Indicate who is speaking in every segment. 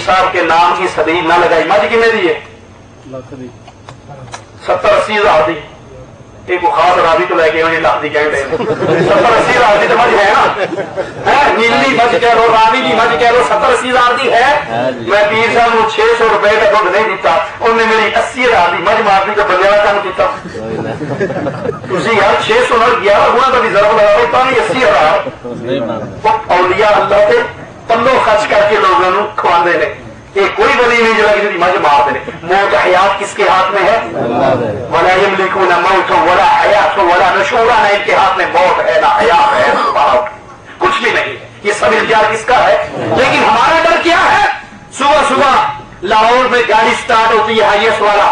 Speaker 1: साहब के नाम की सदील ना लगाई। मज कि दी है? सत्तर अस्सी हज़ार दी। एक खास तो लैके आने लाख दी कह सत्तर अस्सी हज़ार की तो मज है ना? है? नीली मज कह लो की मज कह लो सत्तर अस्सी हज़ार की है। मैं पीर साहब को छह सौ रुपए का दुध नहीं दिता। उन्हें मेरी अस्सी हज़ार की मज मार दी तो बंदे का काम किया। यार छह सौ ਨਾਲ 11 गुणा का रिज़र्व लगाओ तो अस्सी हज़ार। औलिया अल्लाह के पल्लो खर्च करके लोगों को खवाते हैं। ये कोई वली नहीं जो किसी मज मार दे मौत हयात किसके हाथ में है? वला यमलिकून मौत, वला हयात, वला नशूरा ना इनके हाथ में मौत है, ना हयात है। ना कुछ भी नहीं ये सब इख्तियार किसका है? लेकिन हमारा डर क्या है? सुबह सुबह लाहौर में गाड़ी स्टार्ट होती है हाईएस वाला।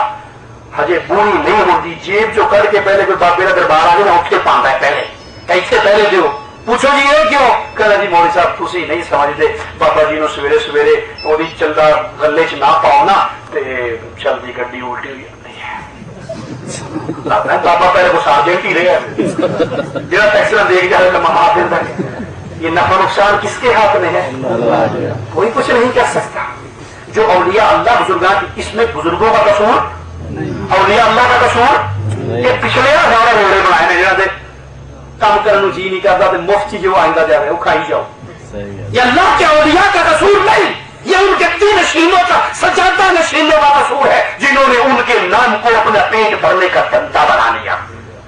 Speaker 1: हजे पूरी नहीं होती। जेब जो करके पहले कोई बाबे का दरबार आ गया उठ के पाता है पहले। कैसे पहले दो पूछो जी ये क्यों कहना जी मौली साहब तुम नहीं समझते बाबा जी ने सवेरे सवेरे चलदा गले च ना पाओ ना ते चलदी गड्डी उल्टी है बाबा पहले को सार्जेंट ही रहा जो टैक्सी देख जाए लम्हा मार देता ये नफा नुकसान किसके हाथ में है कोई कुछ नहीं कर सकता जो अलिया अल्लाह बुज़ुर्ग इसमें बुज़ुर्गों का कसूर अलिया अल्लाह का कसूर ये पिछले हज़ारों रोड़े बनाए ने जरा काम करने जी नहीं करता तो मुफ़्त जो आइंदा जाए वो खाई जाओ ये अल्लाह के अलिया का कसूर नहीं ये उनके तीन नशीनों का सजादा नशीनों का कसूर है जिन्होंने उनके नाम को अपना पेट भरने का धंधा बना लिया।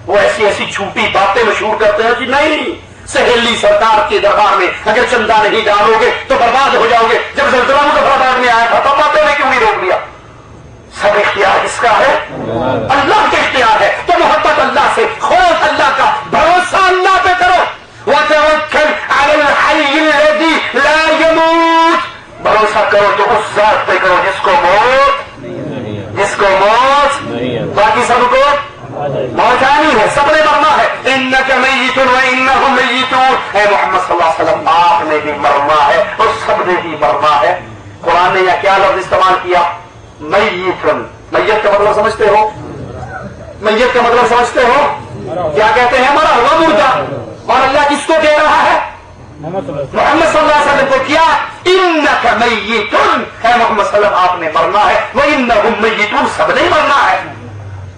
Speaker 1: वो ऐसी ऐसी झूठी बातें मशहूर करते हैं जी नहीं सहेली सरकार के दरबार में अगर चंदा नहीं डालोगे तो बर्बाद हो जाओगे। जब जलजला मुजफ्फराबाद में आया था तब बातों ने क्यों नहीं रोक लिया? सब इख्तियार किसका है? अल्लाह के इख्तियार है। तो मोहब्बत अल्लाह से खौफ अल्लाह का भरोसा अल्लाह पे करो करो तो उस जात पे करो जिसको मौत जिसको मौत, बाकी सबको मौजानी है, सबने मरना है। इन मैतुन व इन मैतून है मोहम्मद सल्लल्लाहु अलैहि वसल्लम आपने भी मरना है और सबने भी मरना है। कुरान ने यह क्या लफ्ज इस्तेमाल किया? मैतुन मैयत का मतलब समझते हो? मैयत का मतलब समझते हो? क्या कहते हैं? हमारा हुआ मुर्दा। और अल्लाह किसको कह रहा है? मोहम्मद सल्लल्लाहु अलैहि वसल्लम। को किया इन मैतुन है मोहम्मद सल्लम आपने मरना है वह इन मैतुन सबने मरना है।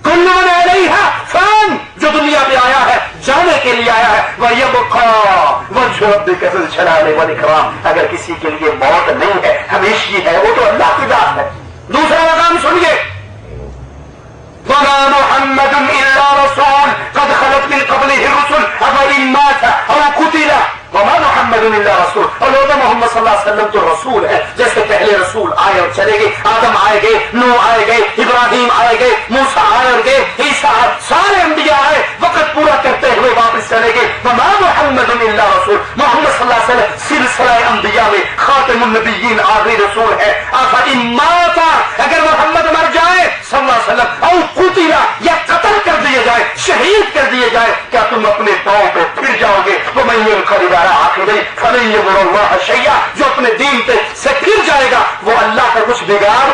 Speaker 1: कुल्लू ने नहीं है फ़ैन जो दुनिया में आया है जाने के लिए आया है वह ये वह छलाने वाले कराम अगर किसी के लिए मौत नहीं है हमेशा है वो तो अल्लाह की बात है। दूसरा मकाम सुनिए। वमा मोहम्मद रसूल कद खलत मिन कबल रसुल अब मात और कुतिला। वमा मोहम्मद रसूल और लोग मोहम्मद वसल्लम तो रसूल है जैसे पहले रसूल आए और चले गए आदम आए गए नो आए गए इब्राहिम आए गए मूसा आए और गए ईसा सारे अंबिया आए वक्त पूरा करते हुए वापस चले गए मोहम्मद रसूल मोहम्मद सिलसिला अंबिया में खातिमुन नबिय्यीन आखिरी रसूल है आखा इमाता अगर मोहम्मद मर जाए वसल्लम और कुतिला या कत्ल कर दिए जाए शहीद कर दिए जाए क्या तुम अपने पाँव पे फिर जाओगे तो मैं खरीदारा आखिरी फली शैया जो अपने दीन पे से फिर जाएगा वो अल्लाह का कुछ बिगाड़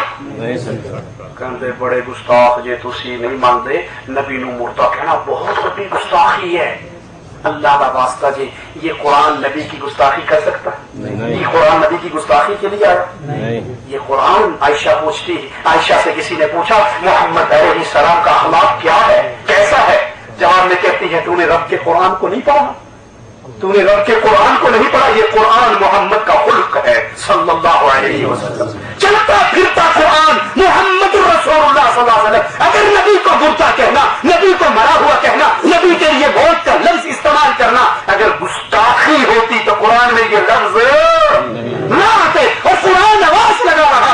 Speaker 1: कहते बड़े गुस्ताख जे तुसी नहीं मानते नबी नु मुर्दा कहना बहुत बड़ी गुस्ताखी है। अल्लाह का वास्ता जी ये कुरान नबी की गुस्ताखी कर सकता? है ये कुरान नबी की गुस्ताखी के लिए आया ये कुरान आयशा पूछती है। आयशा से किसी ने पूछा मोहम्मद सलाम का अखलाक क्या है? कैसा है? जवाब में कहती है तूने रब के कुरान को नहीं पढ़ा? तूने रब के कुरान को नहीं पढ़ा, ये कुरान मोहम्मद का खुल्क है, सल्लल्लाहु अलैहि वसल्लम। चलता, फिरता कुरान मोहम्मद रसूलुल्लाह सल्लल्लाहु अलैहि वसल्लम। अगर नबी को बुरता कहना, नबी को मरा हुआ कहना, नबी के लिए बहुत का लफ्ज इस्तेमाल करना, अगर गुस्ताखी होती तो कुरान में ये लफ्ज ना आते और कुरान आवाज़ लगा रहा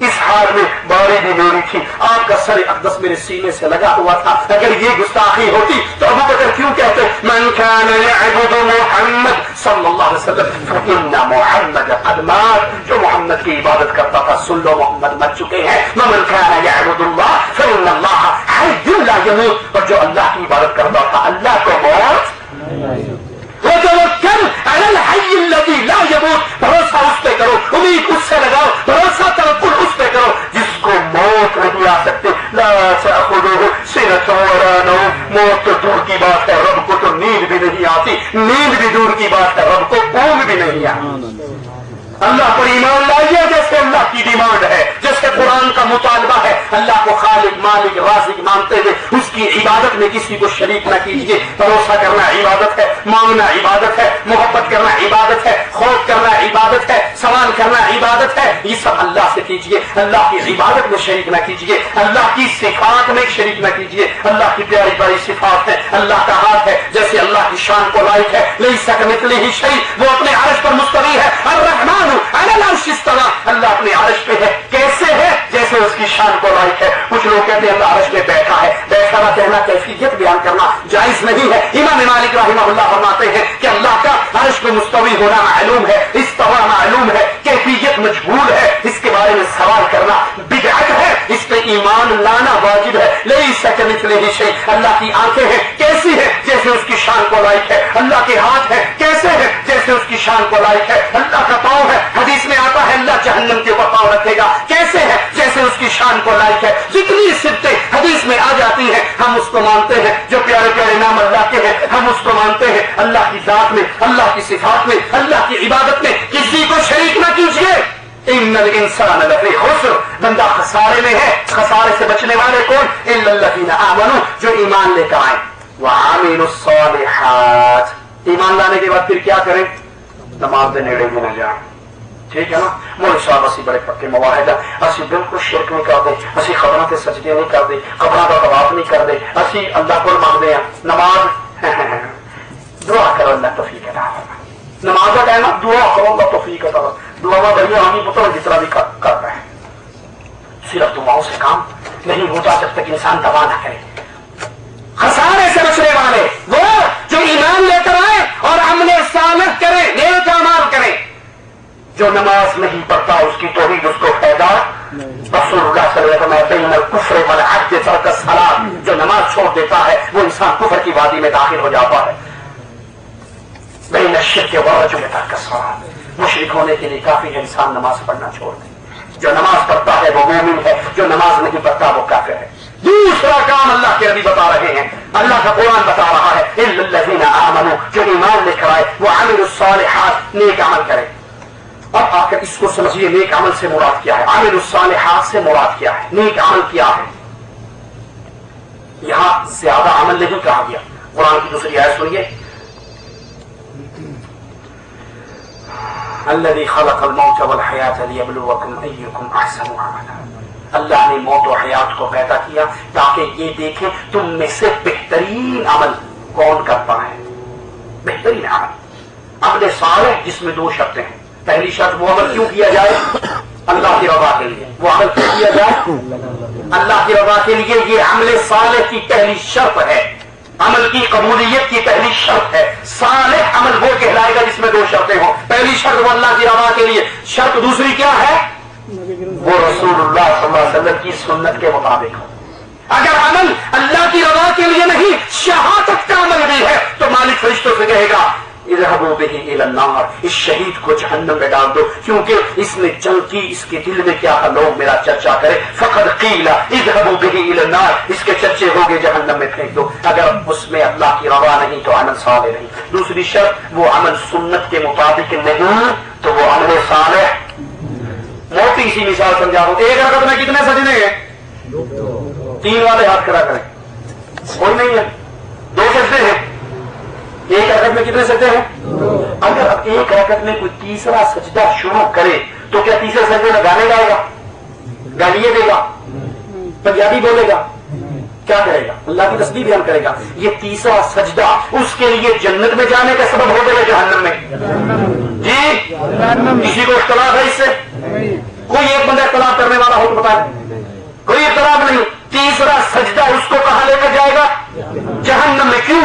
Speaker 1: इस हार में बारी भी मेरी थी। आपका सर अकदस मेरे सीने से लगा हुआ था। अगर ये गुस्ताखी होती तो अबू बकर क्यों कहते, मन मोहम्मद मोहम्मद कदमात जो मोहम्मद की इबादत करता था, सुन लो, मोहम्मद मर चुके हैं। मन खान यबुदुल्लाह फइन्नल्लाह हय्युन और जो अल्लाह की इबादत करता था, अल्लाह को मौत। वतवक्कल अलल हय्य लजी ला यमूत। भरोसा उस पे करो, उम्मीद उससे लगाओ। भरोसा करो, जिसको मौत नहीं आ सकते। मौत तो दूर की बात है, रब को तो नींद भी नहीं आती। नींद भी दूर की बात है, रब को ऊँग भी नहीं आती। अल्लाह पर ईमान लाइए, जैसे अल्लाह की डिमांड है, जैसे कुरान का मुतालबा है। अल्लाह को खालिक मालिक राजिक मानते हुए उसकी इबादत में किसी को शरीक न कीजिए। भरोसा करना इबादत है, मांगना इबादत है, मोहब्बत करना इबादत है, खौफ करना इबादत है, सवाल करना इबादत है, ये सब अल्लाह से कीजिए। अल्लाह की इबादत में शरीक न कीजिए। अल्लाह की सिफात में शरीक न कीजिए। अल्लाह की प्यारी प्यारी सिफात है, अल्लाह का हाथ है, जैसे अल्लाह की शान को लाइक है। ले सकमितली ही शही वो अपने अर्श पर मुस्तवी है। और रहमान अल्लाह अपने आरश पे है। कैसे है? जैसे उसकी शान को लायक है। कुछ लोग कहते हैं, अल्लाह आरश पे बैठा है। बैठा ना कहना कैफियत बयान करना जायज़ नहीं है। इमाम मालिक रहीमहुल्लाह फरमाते हैं कि अल्लाह का अर्श पे मुस्तवी होना मालूम है इस तरह मालूम है, कैफियत मजबूर है। इसके बारे में सवाल करना बिदअत है। इस पे ईमान लाना वाजिब है। ले सकन ही शे अल्लाह की आँखें हैं। कैसी है? जैसे उसकी शान को लायक है। अल्लाह के हाथ है। कैसे है? जैसे उसकी शान को लायक है अल्लाह का पाँव है। हदीस में आता है, अल्लाह जहन्नम के ऊपर पाँव रखेगा। कैसे है? जैसे उसकी शान को लायक है। जितनी सिद्धे हदीस में आ जाती है, हम उसको मानते हैं। जो प्यारे प्यारे नाम अल्लाह के हैं, हम उसको मानते हैं। अल्लाह की जात में, अल्लाह की सिफात में, अल्लाह की इबादत में किसी को शरीक ना कीजिए। इंसान खुसर। बंदा खसारे में है, खसारे से बचने वाले कौन? इन आमनु, जो ईमान लेकर आए। वह आमीन ईमान लाने के बाद फिर क्या करें? नमाज़ के नेड़े भी न जाए ठीक है ना? मोल साहब असि बड़े पक्के मुवाहिद असि बिल्कुल शिरक नहीं करते। असि खबरों के सजदे नहीं करते। खबरों का तवाफ नहीं करते। असि अल्लाह को मांगते हैं। नमाज़ दुआ करो अल्लाह तफीक अदा नमाज़ का कहना दुआ करो अल्लाह तफीक अदा दुआ बढ़िया होगी पुत्र जितना भी कर, करता है। सिर्फ़ दुआओं से काम नहीं होता जब तक इंसान दवा ना करे। खसारे से बचने वाले वो जो ईमान लेकर आए और हमने सालत करें जो नमाज़ नहीं पढ़ता, उसकी तोहीद, उसको सलाम। जो नमाज़ छोड़ देता है, वो इंसान कुफर की वादी में दाखिल हो जाता है। बड़ी नशे के बावजूद में होने के लिए काफ़ी है, इंसान नमाज़ पढ़ना छोड़ दे। जो नमाज़ पढ़ता है, वो मोमिन है। जो नमाज़ नहीं पढ़ता, वो काफिर है। दूसरा काम अल्लाह के अभी बता रहे हैं। अल्लाह का कुरान बता रहा है जो ईमान लेकर आए, वो आमिर नेक अमल करें। अब आकर इसको समझिए, नेक अमल से मुराद क्या है। आमिर सालिहात से मुराद क्या है। नेक अमल क्या है। यहाँ ज़्यादा अमल नहीं कहा गया। कुरान की दूसरी आयत सुनिए। अल्लाह खलकल मौत वल हयात लियबलुवकुम अय्युकुम अहसनु अल्लाह ने मौत और हयात को पैदा किया ताकि ये देखे, तुम में से बेहतरीन अमल कौन करता है? बेहतरीन अमल। अमल सारे जिसमें दो शब्द हैं। पहली शर्त वो अमल क्यों किया जाए? अल्लाह की रवा के लिए। वो अमल क्यों किया जाए? अल्लाह की रवा के लिए ये अमल साले की पहली शर्त है। अमल की कबूलियत की पहली शर्त है। साले अमल वो कहलाएगा जिसमें दो शर्तें हो। पहली शर्त वो अल्लाह की रवा के लिए। शर्त दूसरी क्या है? वो रसूलुल्लाह की सुन्नत के मुताबिक हो। अगर अमल अल्लाह की रवा के लिए नहीं, शहादत का अमल भी है तो मालिक फरिश्तों से कहेगा इस शहीद को जहन्नम में डाल दो, क्योंकि इसने जंग की इसके दिल में क्या है लोग मेरा चर्चा करे। फखर कीला इजहबू बिही इलन्नार, इसके चर्चे हो गए जहन्नम में फेंक दो। अगर उसमें अल्लाह की रवा नहीं तो अमल साले नहीं। दूसरी शर्त, वो अमल सुन्नत के मुताबिक नहीं तो वो अमल साले। मोटी सी मिसाल समझा दो, एक रकत में कितने सजने हैं? तीन वाले हाथ खड़ा करें। कोई नहीं है। दो सजदे हैं। एक रकत में कितने सजदे हैं? अगर एक रकत में कोई तीसरा सजदा शुरू करे तो क्या तीसरे सजदे में गाने गाएगा? गालिए देगा? पंजाबी बोलेगा? क्या करेगा? अल्लाह की तस्वीर बयान करेगा। ये तीसरा सजदा उसके लिए जन्नत में जाने का सबब हो गया जहन्नम में? जी? किसी को इख्तलाफ है इससे? कोई एक बंदा इख्तलाफ करने वाला हो तो बताए कोई इख्तलाफ नहीं। तीसरा सजदा उसको कहा लेकर जाएगा? जहन्नम में। क्यों?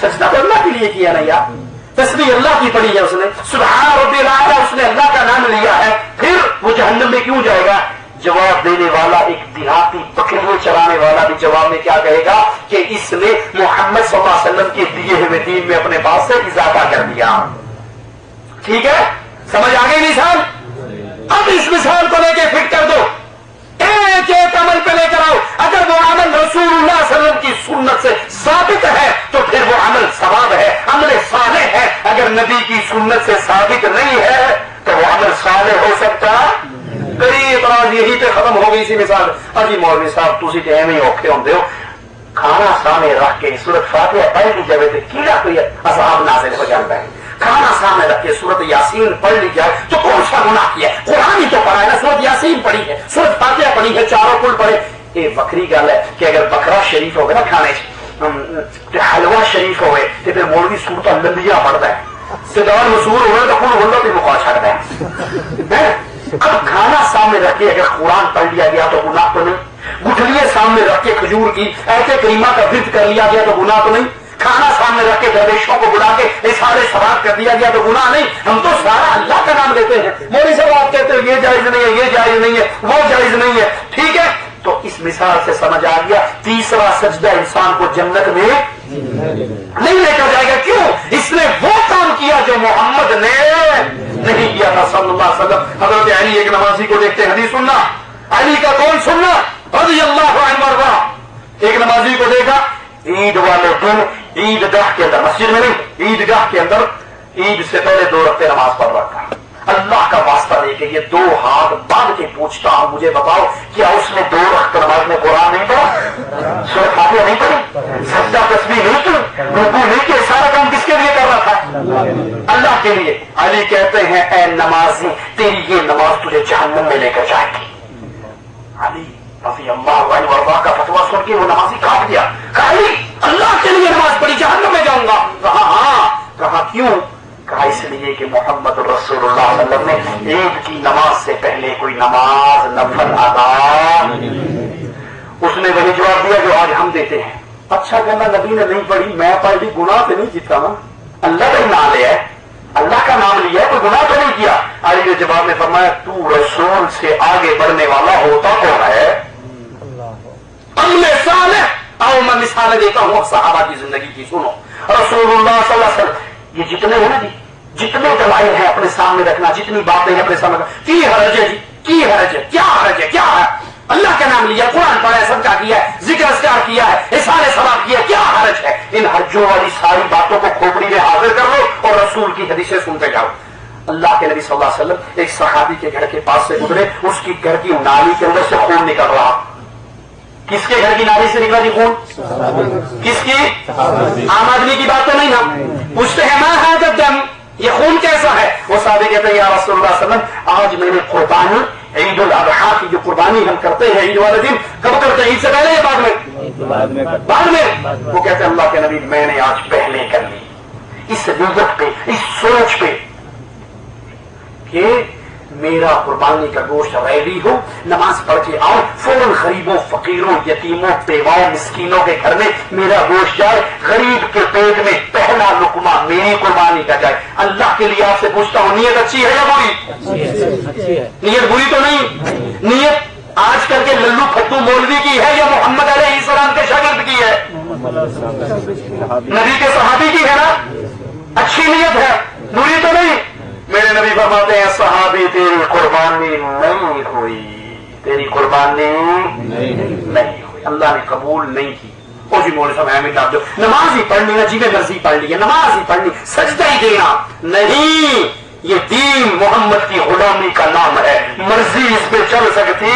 Speaker 1: सजदा तो अल्लाह के लिए किया ना यार तस्वीर अल्लाह की पड़ी है उसने सुबह उसने अल्लाह का नाम लिया है फिर वो जहन्नम में क्यों जाएगा जवाब देने वाला एक देहाती बकरियों चलाने वाला भी जवाब में क्या कहेगा कि इसने मोहम्मद वसल्लम के दिए हुए दीन में अपने पास से इजाफा कर दिया ठीक है समझ आ गई निशान अब इस मिसाल को लेके फिट कर दो एक एक अमल पे लेकर आओ। अगर वो अमल रसूल की सुन्नत से साबित है तो फिर वो अमल सवाब है, अमल साले है। अगर नबी की सुन्नत से साबित नहीं है तो वो अमल साले हो सकता। कई इतराज यही पे खत्म हो गई सी मिसाल। अजी मौलवी साहब तुम तो एवं औखे होंगे हो। खाना सामने रख के सूरत फातिहा पढ़ जाए तो कीड़ा कोई असाब नाजिल हो जाता है। खाना सामने रख सूरत यासीन पढ़ ली जाए तो कौन सा गुनाह किया कुरान ही तो पढ़ा है ना, सूरत यासीन पढ़ी है। सूरत फातिहा पढ़ी है, चारों कुल पढ़े। ये वक्री गल है कि अगर बकरा शरीफ हो ना खाने हलवा शरीफ हो तो फिर मौलवी सूरत लंबिया पढ़ता है। सिदान मसूर हो तो कुल होता भी मुका छड़ता है। अब खाना सामने रखे अगर कुरान पढ़ लिया गया तो गुनाह तो नहीं। गुठलिए सामने रख के खजूर की, ऐसे करीमा का वृत्त कर लिया गया तो गुनाह तो नहीं। खाना सामने रख के दरवेशों को बुला के सारे सवाल कर दिया गया तो गुनाह नहीं, हम तो सारा अल्लाह का नाम लेते हैं। मोदी साहब आप कहते हो, ये जायज़ नहीं है, ये जायज़ नहीं है, वो जायज़ नहीं है। ठीक है? तो इस मिसाल से समझ आ गया, तीसरा सजदा इंसान को जन्नत में नहीं लेकर जाएगा। क्यों? इसने वो काम किया जो मोहम्मद ने नहीं किया था सल्लल्लाहु वसल्लम। हज़रत अली एक नमाजी को देखते हदीस सुनना। अली का कौन सुनना? रज़ी अल्लाह एक नमाजी को देखा, ईद वाले दिन ईदगाह के अंदर मस्जिद में नहीं ईदगाह के अंदर ईद से पहले दो रखते नमाज़ पढ़ रखा अल्लाह का वास्ता देके ये दो हाथ बाँध के पूछता हूँ मुझे बताओ क्या उसने दो रख नमाज़ में कुरान नहीं पढ़ा सुर फातिहा नहीं पढ़ी सज्जा तस्वीर नहीं की रुकू नहीं किया सारा काम किसके लिए कर रहा था अल्लाह के लिए अली कहते हैं ए नमाजी तेरी ये नमाज़ तुझे जहन्नम में लेकर जाएगी अली का फतवा सुन के वो नमाजी काट दिया। कहा अल्लाह के लिए नमाज़ पढ़ी जहन्नम में जाऊँगा। कहा हाँ। कहा क्यों? कहा इसलिए कि मोहम्मद रसूलुल्लाह ने ईद की नमाज़ से पहले कोई नमाज़ नफल अदा उसने वही जवाब दिया जो आज हम देते हैं। अच्छा कहना नबी ने नहीं पढ़ी मैं पढ़ ली गुनाह से नहीं जीता ना। अल्लाह का ही नाम लिया है। अल्लाह का नाम लिया है कोई गुनाह तो नहीं किया। अली ने जवाब में फरमाया तू रसूल से आगे बढ़ने वाला होता कौन है? अगले साल। आओ मैं मिसाल देता हूँ साहबा की ज़िंदगी की सुनो। रसूलुल्लाह ये जितने हैं ना जी, जितने दलाइल हैं अपने सामने रखना, जितनी बातें हैं अपने सामने रखना, की हरज है जी? की हरज है? क्या हरज है? क्या है? अल्लाह का नाम लिया, कुरान पढ़ा है सबका किया है, ज़िक्र अस्कार किया है सारे सवाब किया क्या हरज है? इन हर्जों वाली सारी बातों को खोपड़ी में हाजिर कर लो और रसूल की हदीसें सुनते जाओ। अल्लाह के नबी सल्लल्लाहु अलैहि वसल्लम एक सहाबी के घर के पास से गुजरे, उसकी घर की नाली के अंदर से खून निकल रहा। किसके घर की नाली से निकला जी खून? किसकी? आम आदमी की बात तो नहीं ना। पूछते हैं मैं है दम? ये खून कैसा है? वो साहबे कहते हैं या रसूलुल्लाह आज मैंने कुर्बानी ईद उल अजहा की जो कुर्बानी हम करते हैं ईद वाले दिन कब करते हैं? ईद से पहले या बाद में। बाद में। वो कहते हैं अल्लाह के नबी मैंने आज पहले कर ली। इस नीयत पे इस सोच पे कि मेरा कुर्बानी का गोश्त रेडी हो। नमाज़ पढ़ के आओ, फ़ौरन गरीबों, फकीरों, यतीमों पेवाओं मिस्कीनों के घर में मेरा गोश्त जाए, गरीब के पेट में पहला लुकमा मेरी कुर्बानी का जाए। अल्लाह के लिए आपसे पूछता हूँ, नीयत अच्छी है या बुरी? नीयत बुरी तो नहीं। नीयत आजकल के लल्लू फद्दू मौलवी की है या मोहम्मद अलैहिस्सलाम के शागिर्द की है? नबी के सहाबी की है ना? अच्छी नीयत है, बुरी तो नहीं। मेरे नबी फरमाते हैं सहाबी तेरी कुर्बानी नहीं हुई। तेरी कुर्बानी नहीं हुई। अल्लाह ने कबूल नहीं की। ओ जी मोले साहब हमें जो नमाज़ ही पढ़नी ना जिन्हें मर्ज़ी पढ़ ली है नमाज़ ही पढ़नी सजदा ही देना। नहीं ये दीन मोहम्मद की गुलामी का नाम है। मर्ज़ी इस पे चल सकती।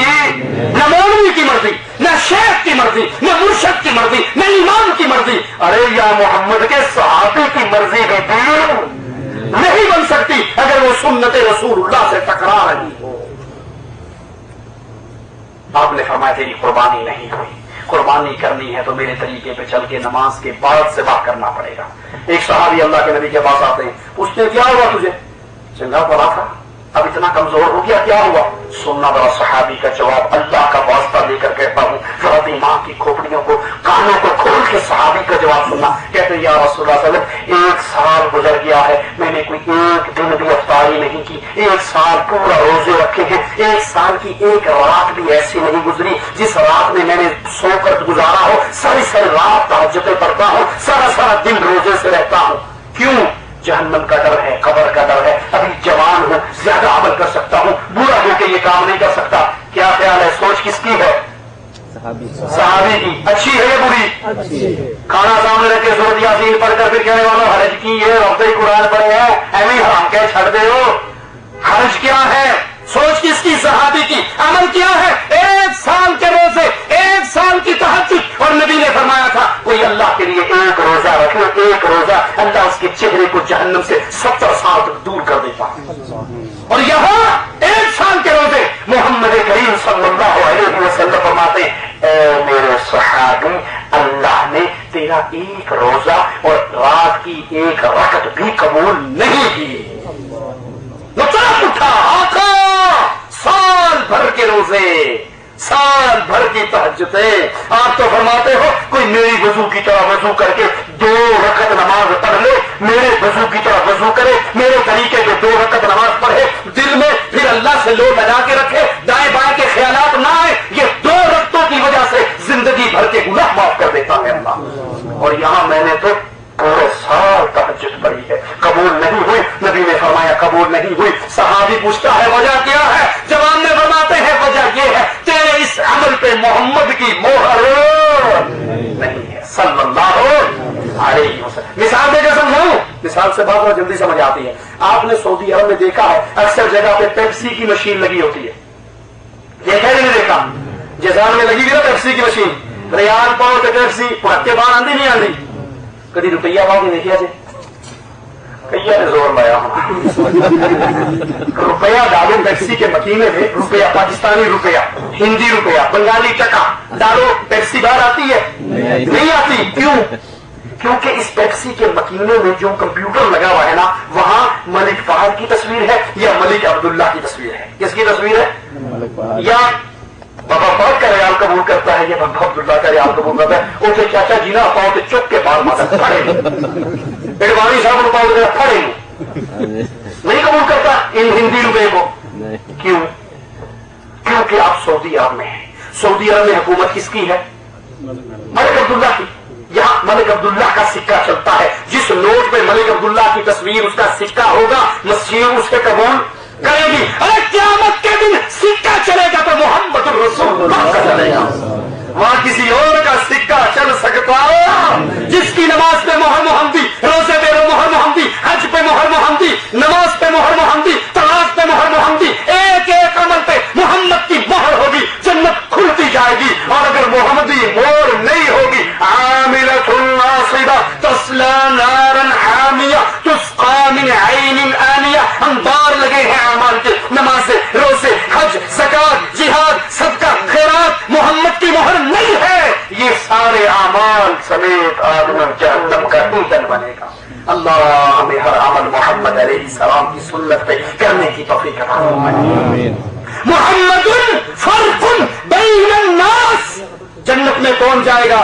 Speaker 1: न मौलवी की मर्ज़ी न शेख की मर्ज़ी न मुर्शद की मर्ज़ी न इमाम की मर्ज़ी। अरे या मोहम्मद के सहाबी की मर्ज़ी भी दीन। नहीं बन सकती अगर वो सुन्नत रसूलुल्लाह से टकरा रही हो। आपने फरमाया तेरी कुर्बानी नहीं हुई। कुर्बानी करनी है तो मेरे तरीके पे चल के नमाज़ के बाद से बात करना पड़ेगा। एक सहाबी अल्लाह के नबी के पास आते हैं उसने क्या हुआ तुझे? चंगा पड़ा था। अब इतना कमज़ोर हो गया, क्या हुआ? सुनना बड़ा सहाबी का जवाब, अल्लाह का वास्ता लेकर कहता हूँ, जरा माँ की खोपड़ियों को, कानों को खोल के सहाबी का जवाब सुनना। कहते या रसोल्ला एक साल गुजर गया है, मैंने कोई एक दिन भी अफ्तारी नहीं की। एक साल पूरा रोज़े रखे हैं, एक साल की एक रात भी ऐसी नहीं गुजरी, जिस रात में मैंने सोकर गुजारा हो सारी सारी रात तहजते पढ़ता हूँ सारा सारा दिन रोज़े से रहता हूँ। क्यों? जहन्नम का डर है खबर का डर है। अभी जवान हूँ ज़्यादा अमल कर सकता हूँ बुरा होकर ये काम नहीं कर सकता। क्या ख्याल है सोच किसकी है? सहाबी। की। अच्छी है या बुरी? खाना सामने रखे सूरत यासीन पढ़कर फिर कहने वालों हरज की ये रफ्ते कुरान पढ़े हैं। एवं हराम कह छड़ दे हो हर्ज क्या है? सोच किसकी सहाबी की? अमल क्या है? एक तहजते आप तो फरमाते हो, कोई मेरी वज़ू की तरह वज़ू करके दो रखत नमाज़ पढ़ ले, मेरे वज़ू की तरह वज़ू करे मेरे तरीके के दो रकत नमाज़ पढ़े दिल में फिर अल्लाह से लो लगा के रखे दाएँ बाएँ के ख्याल ना आए ये दो रक्तों की वजह से ज़िंदगी भर के गुनाह माफ़ कर देता है अल्लाह और यहाँ मैंने तो पूरे साल तहजद पड़ी है कबूल नहीं हुई नबी ने फरमाया कबूल नहीं हुई सहाबी पूछता है वजह क्या है जवान में फरमाते हैं वजह ये है तेरे इस अमल पे मोहम्मद की मोहर नहीं है सल्लल्लाहु अलैहि वसल्लम मिसाल देकर समझाऊं मिसाल से बात बहुत जल्दी समझ आती है सऊदी अरब देखा है, अक्सर जगह पे पेप्सी की मशीन लगी होती है। देखा नहीं देखा। जैसान में लगी हुई ना पेप्सी की मशीन रियाल पाओ तो पेप्सी के बाहर आंदी नहीं आंदी कभी रुपया भाव नहीं देखिया जी। कईया ने ज़ोर लाया रुपया डालो पेप्सी के मकीने में, रुपया पाकिस्तानी रुपया, हिंदी रुपया, बंगाली टका। डालो पेप्सी बाहर आती है। नहीं आती, क्यों? क्योंकि इस पेप्सी के मकीने में जो कंप्यूटर लगा हुआ है ना वहाँ मलिक फहद की तस्वीर है या मलिक अब्दुल्ला की तस्वीर है। किसकी तस्वीर है? या बाबा पाक का रयाल कबूल करता है या बाबा अब्दुल्ला का रयाल कबूल करता है उसे चाचा जी ना पाओ तो चुप के बाल माता फड़े एडवाणी साहब पाओ तो फड़े नहीं कबूल करता इन हिंदी रुपये को। क्यों? क्योंकि आप सऊदी अरब में हैं। सऊदी अरब में हुकूमत किसकी है? मलिक अब्दुल्ला की। मलिक अब्दुल्ला का सिक्का चलता है। जिस नोट में मलिक अब्दुल्ला की तस्वीर, उसका सिक्का होगा मस्जिद उसके कबूल करेगी। अरे क्यामत के दिन सिक्का चलेगा तो मोहम्मद चलेगा। वहाँ किसी और का सिक्का चल सकता जिसकी नमाज़ पे मोहर मोहम्मदी, रोज़े पे मोहर मोहम्मदी, हज पे मोहर मोहम्मदी, नमाज़ पे मोहर मोहम्मदी तलाक पे मोहर मोहम्दी एक एक अमल पे मोहम्मद की मोहर होगी, जन्नत खुलती जाएगी। और अगर मोहम्मदी मोर नहीं तस्ला नारन हामिया तुस्का मिन आइन आनिया हम लगे हैं अमाल के नमाज़ रोज़े हज जक़ात जिहाद सबका खैरात मोहम्मद की मोहर नहीं है ये सारे अमाल समेत आदम जहन्नम का ईंधन बनेगा अल्लाह हमें हर अमल मोहम्मद सलाम की सुन्नत पे करने की तौफीक मोहम्मद फर्कुन जन्नत में कौन जाएगा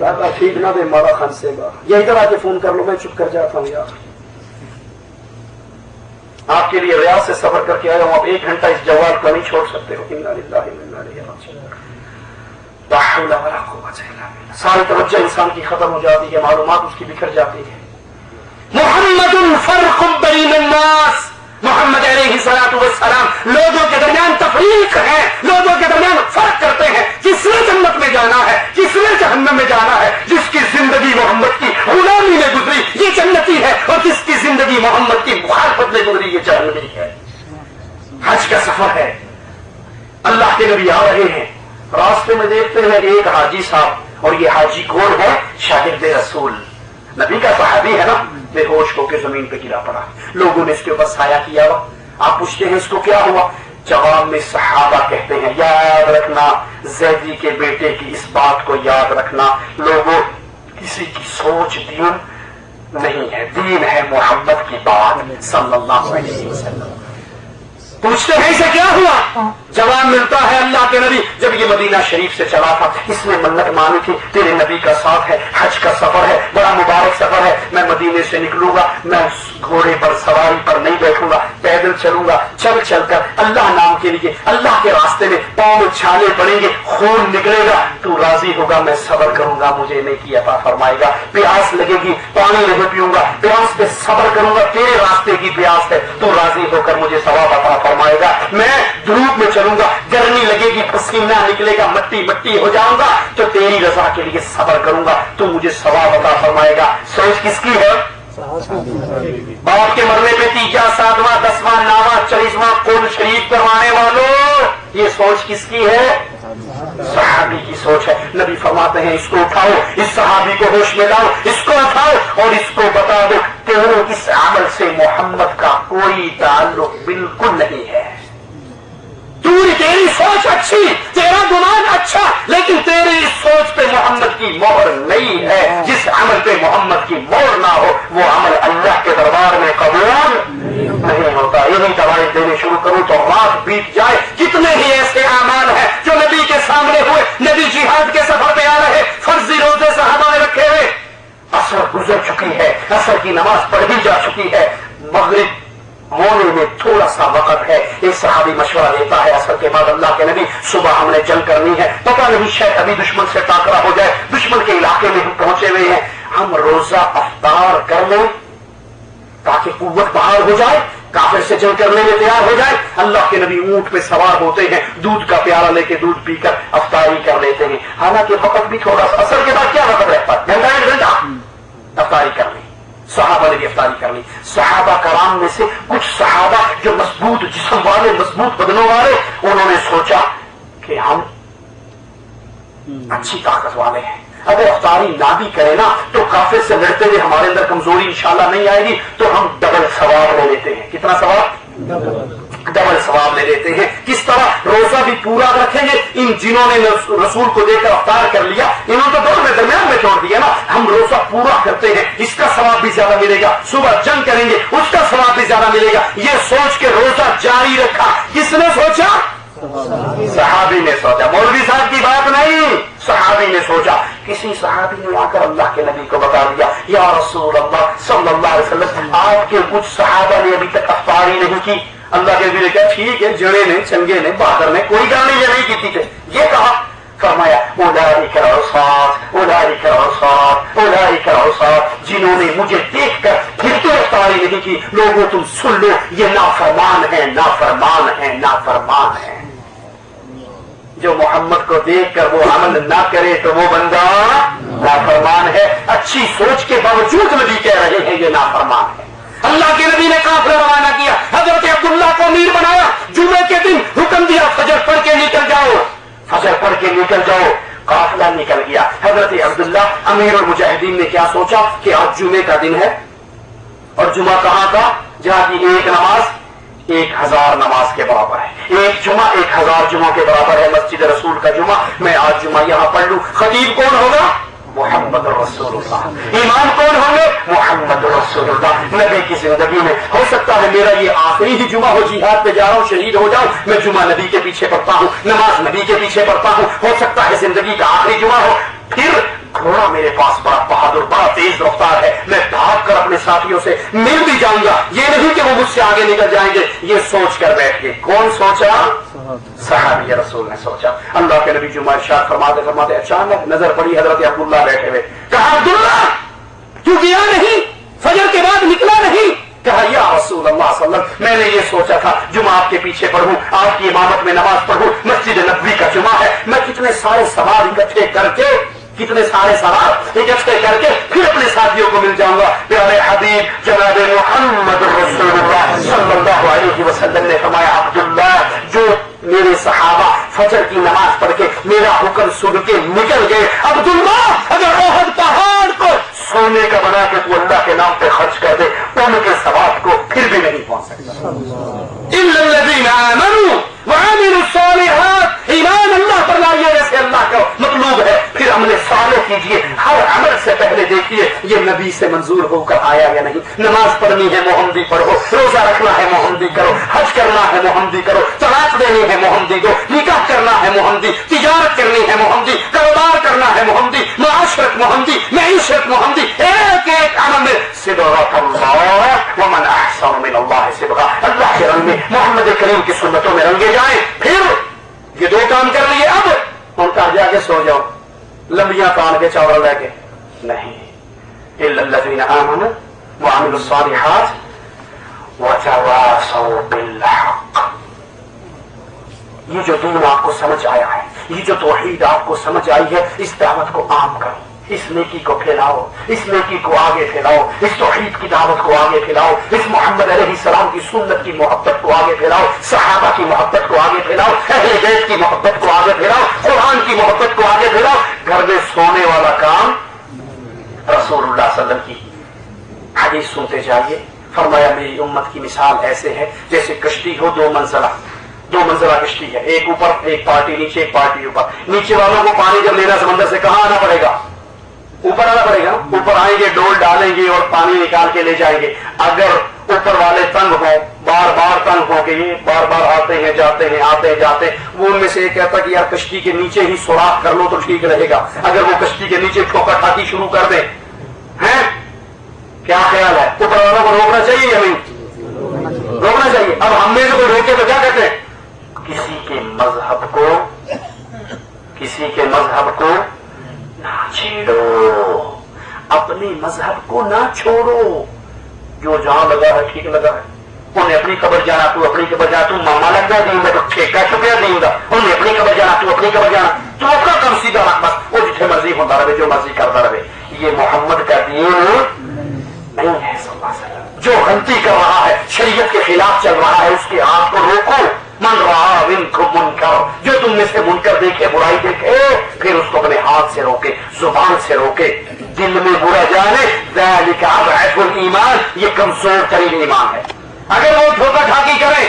Speaker 1: दादा ठीक ना दे मारा खान से या इधर आके फ़ोन कर लो, मैं चुप कर जाता हूँ यार। आपके लिए रियाज से सफ़र करके आया हूँ, आप एक घंटा इस जवाब का नहीं छोड़ सकते हो। सारी तवज्जो इंसान की खत्म हो जाती है मालूम उसकी बिखर जाती है। मोहम्मद मोहम्मद सलाम लोगों के दरमियान तफरीक है, लोगों के दरमियान फ़र्क करते हैं किसने जन्नत में जाना है किसने जहन्नम में जाना है, जिसकी ज़िंदगी मोहम्मद की गुलामी में गुजरी, ये जन्नती है, और किसकी ज़िंदगी मोहम्मद की मुखालफत में गुजरी, ये जहन्नमी है। हज का सफ़र है। अल्लाह के नबी आ रहे हैं। रास्ते में देखते हैं एक हाजी साहब, और ये हाजी कौन है? शाहिद रसूल। नबी का सहाबी है ना? बेहोश होकर ज़मीन पे गिरा पड़ा। लोगों ने इसके ऊपर साया किया हुआ आप पूछते हैं, इसको क्या हुआ? जवाब में सहाबा कहते हैं, याद रखना, जैदी के बेटे की इस बात को याद रखना। लोगों, किसी की सोच दीन नहीं है। दीन है मोहम्मद की बात, सल्लल्लाहु अलैहि वसल्लम। पूछते हैं, इसे क्या हुआ? जवाब मिलता है अल्लाह के नबी। जब ये मदीना शरीफ से चला था, इसने मन्नत मानी थी, तेरे नबी का साथ है, हज का सफ़र है, बड़ा मुबारक सफ़र है। मैं मदीने से निकलूँगा, मैं घोड़े पर, सवारी पर नहीं बैठूँगा, पैदल चलूँगा, चल चलकर अल्लाह नाम के लिए, अल्लाह के रास्ते में पाँव छाले पड़ेंगे, खून निकलेगा। तू राज़ी होगा, मैं सबर करूँगा, मुझे नहीं किया था फरमाएगा। प्यास लगेगी, पानी नहीं पीऊँगा, प्यास पे सबर करूँगा, तेरे रास्ते की प्यास है, तू राज़ी होकर मुझे सवाब अता फरमाएगा। मैं धूप में चलूँगा गर्मी लगेगी पसीना निकलेगा, मट्टी मट्टी हो जाऊँगा। तो तेरी रजा के लिए सबर करूँगा। तू मुझे सवाब बता फरमाएगा। सोच किसकी है? बाप के मरने पे तीजा, सातवां, दसवां, नावा, चालीसवां कुल शरीफ करवाने वालों, ये सोच किसकी है? सहाबी की सोच है। नबी फरमाते हैं, इसको उठाओ, इस सहाबी को होश में लाओ, इसको उठाओ और इसको बता दो, तेरे इस अमल से मोहम्मद का कोई ताल्लुक बिल्कुल नहीं है। तू तेरी सोच अच्छी, तेरा गुमान अच्छा लेकिन तेरी इस सोच पे मोहम्मद की मोहर नहीं है। जिस अमल पे मोहम्मद की मोहर ना हो, वो अमल अल्लाह के दरबार में कबूल नहीं होता। यही दवाई देने शुरू करूँ तो रात बीत जाए। कितने ही ऐसे अमाल है जो नबी के सामने हुए, नबी जिहाद के सफ़र पे आ रहे, फर्जी रोज़े साहबा ने रखे हुए। असर गुजर चुकी है, असर की नमाज़ पढ़ी जा चुकी है। मगरिब होने में थोड़ा सा वक्त है। एक सहाबी मशवरा देता है, असर के बाद अल्लाह के नबी सुबह हमने जंग करनी है। पता नहीं, शायद अभी दुश्मन से टाकरा हो जाए। दुश्मन के इलाके में हम पहुँचे हुए हैं। हम रोजा अफ्तार कर लें, ताकि कुत बहाल हो जाए, काफिर से जंग करने में तैयार हो जाए। अल्लाह के नबी ऊँट पे सवार होते हैं। दूध का प्याला लेके दूध पीकर अफ्तारी कर लेते हैं। हालाँकि वक्त भी थोड़ा सा असर के बाद क्या वक्त रहता है? घंटा, एक घंटा। अफ्तारी कर ली। सहाबा ने गिरफ्तारी कर ली। सहाबा कराम में से कुछ सहाबा जो मज़बूत जिसम वाले मज़बूत बदनों वाले उन्होंने सोचा कि हम अच्छी ताकत वाले हैं। अगर अफ्तारी ना भी करे ना तो काफिर से लड़ते हुए हमारे अंदर कमज़ोरी इंशाला नहीं आएगी तो हम डबल सवाब ले लेते हैं। कितना सवाब डबल सवाब ले लेते हैं। किस तरह रोजा भी पूरा रखेंगे? इन जिन्होंने रसूल को देकर अवतार कर लिया, इन्होंने तो में दरमियान में छोड़ दिया ना। हम रोजा पूरा करते हैं, इसका सवाब भी ज़्यादा मिलेगा। सुबह जंग करेंगे, उसका सवाब भी ज़्यादा मिलेगा। ये सोच के रोजा जारी रखा। किसने सोचा? सहाबी ने सोचा। मौलवी साहब की बात नहीं। सहाबी ने सोचा। किसी सहाबी ने आकर अल्लाह के नबी को बता दिया, या रसूल अल्लाह सल्लल्लाहु अलैहि वसल्लम, आपके कुछ सहाबा ने अभी तक अफ्तारी नहीं की। अल्लाह के भी कहा, ठीक है, जड़े ने, चंगे ने बहादुर ने, कोई गल नहीं की थी ये कहा। फरमाया उदारी करो साथ उदारी करो साथ उदारी करो साथ जिन्होंने मुझे देखकर फिर तो अफ्तारी नहीं की? लोगों, तुम सुन लो, ये नाफरमान है नाफरमान है नाफरमान है। जो मोहम्मद को देख कर वो अमल ना करे तो वो बंदा नाफरमान है। अच्छी सोच के बावजूद नबी कह रहे हैं, ये नाफरमान है। अल्लाह के नबी ने काफिला रवाना किया। हज़रत अब्दुल्ला को अमीर बनाया। जुमे के दिन हुक्म दिया, फजर पढ़ के निकल जाओ। फजर पढ़ के निकल जाओ। काफिला निकल गया। हज़रत अब्दुल्ला अमीर और मुजाहिदीन ने क्या सोचा कि आज जुमे का दिन है? और जुमा कहाँ का? जहाँ की एक नमाज़, एक हज़ार नमाज़ के बराबर है। एक जुमा, एक हज़ार जुमा के बराबर है। मस्जिद रसूल का जुमा। मैं आज जुमा यहाँ पढ़ लू। खतीब कौन होगा? मोहम्मद रसूलुल्लाह। ईमान कौन होंगे? मोहम्मद रसूलुल्लाह। नबी की ज़िंदगी में हो सकता है मेरा ये आखिरी ही जुमा हो, जिहाद पे जा रहा हूँ, शहीद हो जाऊँ, मैं जुमा नबी के पीछे पढ़ता हूँ, नमाज़ नबी के पीछे पढ़ता हूँ, हो सकता है ज़िंदगी का आखिरी जुमा हो। फिर घोड़ा मेरे पास बड़ा बहादुर, बड़ा तेज रफ्तार है, मैं भाग कर अपने साथियों से मिल भी जाऊँगा। ये नहीं कि वो मुझसे आगे निकल जाएँगे, ये सोच कर बैठ गए। कौन सोचा? अल्लाह के नबी जुमा शाह फरमाते फरमाते, अचानक नज़र पड़ी हज़रत अब्दुल्ला बैठे हुए। कहा, अब्दुल्ला तू गया नहीं? फजर के बाद निकला नहीं? कहा, या रसूल अल्लाह मैंने ये सोचा था जुमा आपके पीछे पढ़ूं, आपकी इमामत में नमाज़ पढ़ूं, मस्जिद नबी का जुमा है। मैं कितने सारे सवाल इकट्ठे करके, कितने सारे सवाल इकट्ठे करके फिर अपने साथियों को मिल जाऊँगा। प्यारे हबीब, जनाब मोहम्मद सल्लल्लाहु अलैहि वसल्लम ने फरमाया, अब्दुल्ला, जो मेरे सहाबा फजर की नमाज़ पढ़ के मेरा हुक्म सुन के निकल गए। अब्दुल्ला, अगर ओहद पहाड़ को सोने का बना के तू अल्लाह के नाम पे खर्च कर दे, उनके सवाब को फिर भी नहीं पहुँच सकता। ईमान अल्लाह पर लाइए जैसे अल्लाह का मतलूब है फिर अमल साले कीजिए हर अमल से पहले देखिए ये नबी से मंजूर होकर आया या नहीं नमाज़ पढ़नी है मोहम्मदी पढ़ो रोजा रखना है मोहम्मदी करो हज करना है मोहम्मदी करो तलाक देनी है मोहम्मदी को निकाह करना है मोहम्मदी तिजारत करनी है मोहम्मदी कारोबार करना है मोहम्मदी माशरत मोहम्मदी मीशत मोहम्मदी एक एक अमल में सिबरतमन अल्लाह सिबरा अल्लाह के रंग में मोहम्मद करीम की सुन्नतों में रंगे जाए, फिर ये दो काम कर लिए अब। उनका जाके सो जाओ। लंबियाँ तान के चावल लेके नहीं। लल्लजीन आमन सालिहात वतवासौ बिल हक ये जो दीन आपको समझ आया है, ये जो तोहीद आपको समझ आई है, इस दावत को आम करो। इस नेकी को फैलाओ, इस नेकी को आगे फैलाओ, इस तोहीद की दावत को आगे फैलाओ, इस मोहम्मद सलाम की सुन्नत की मोहब्बत को आगे फैलाओ, सहाबा की मोहब्बत को आगे फैलाओ, अहले बैत की मोहब्बत को आगे फैलाओ, कुरान की मोहब्बत को आगे फैलाओ, घर में सोने वाला काम सल्लम की हदीस सुनते जाइए। फरमाया, मेरी उम्मत की मिसाल ऐसे है, जैसे कश्ती हो दो मंजिला। दो मंजिला कश्ती है, एक ऊपर, एक पार्टी नीचे, एक पार्टी ऊपर। नीचे वालों को पानी जब लेना समंदर से कहा आना पड़ेगा? ऊपर आना पड़ेगा ना। ऊपर आएँगे, डोल डालेंगे और पानी निकाल के ले जाएँगे। अगर ऊपर वाले तंग हो बार बार तंग हो के ये बार बार आते हैं, जाते हैं, आते हैं, जाते हैं, वो उनमें से कहता कि यार कश्ती के नीचे ही सुराख कर लो तो ठीक रहेगा। अगर वो कश्ती के नीचे ठोकर ठाकी शुरू कर दे, हैं? क्या ख्याल है? ऊपर वालों को रोकना चाहिए या नहीं? रोकना चाहिए। अब हमने कोई रोके तो क्या कहते हैं? किसी के मज़हब को, किसी के मज़हब को ना छेड़ो अपने मज़हब को ना छोड़ो। जो जहाँ लगा है, ठीक लगा है। उन्हें अपनी कबर जाना, तू अपनी कबर जाना, तू मामा लग गया नहीं तो ठेका चुकया नहीं होगा उन्हें अपनी कबर जाना, तू अपनी कबर जाना। तू अपना कम सीधा रख, बस। वो जिथे मर्ज़ी होता रहे, जो मर्ज़ी करता रहे। ये मोहम्मद का दीन नहीं है जो गलती कर रहा है, शरीयत के खिलाफ चल रहा है, उसके हाथ को रोको। मन रहा मुनकर जो तुम में से मुनकर देखे, बुराई देखे, फिर उसको अपने हाथ से रोके, ज़ुबान से रोके। दिल में बुरा जाने ईमान, ये कमज़ोर तरीन ईमान है। अगर वो धोखा ठाकी करे,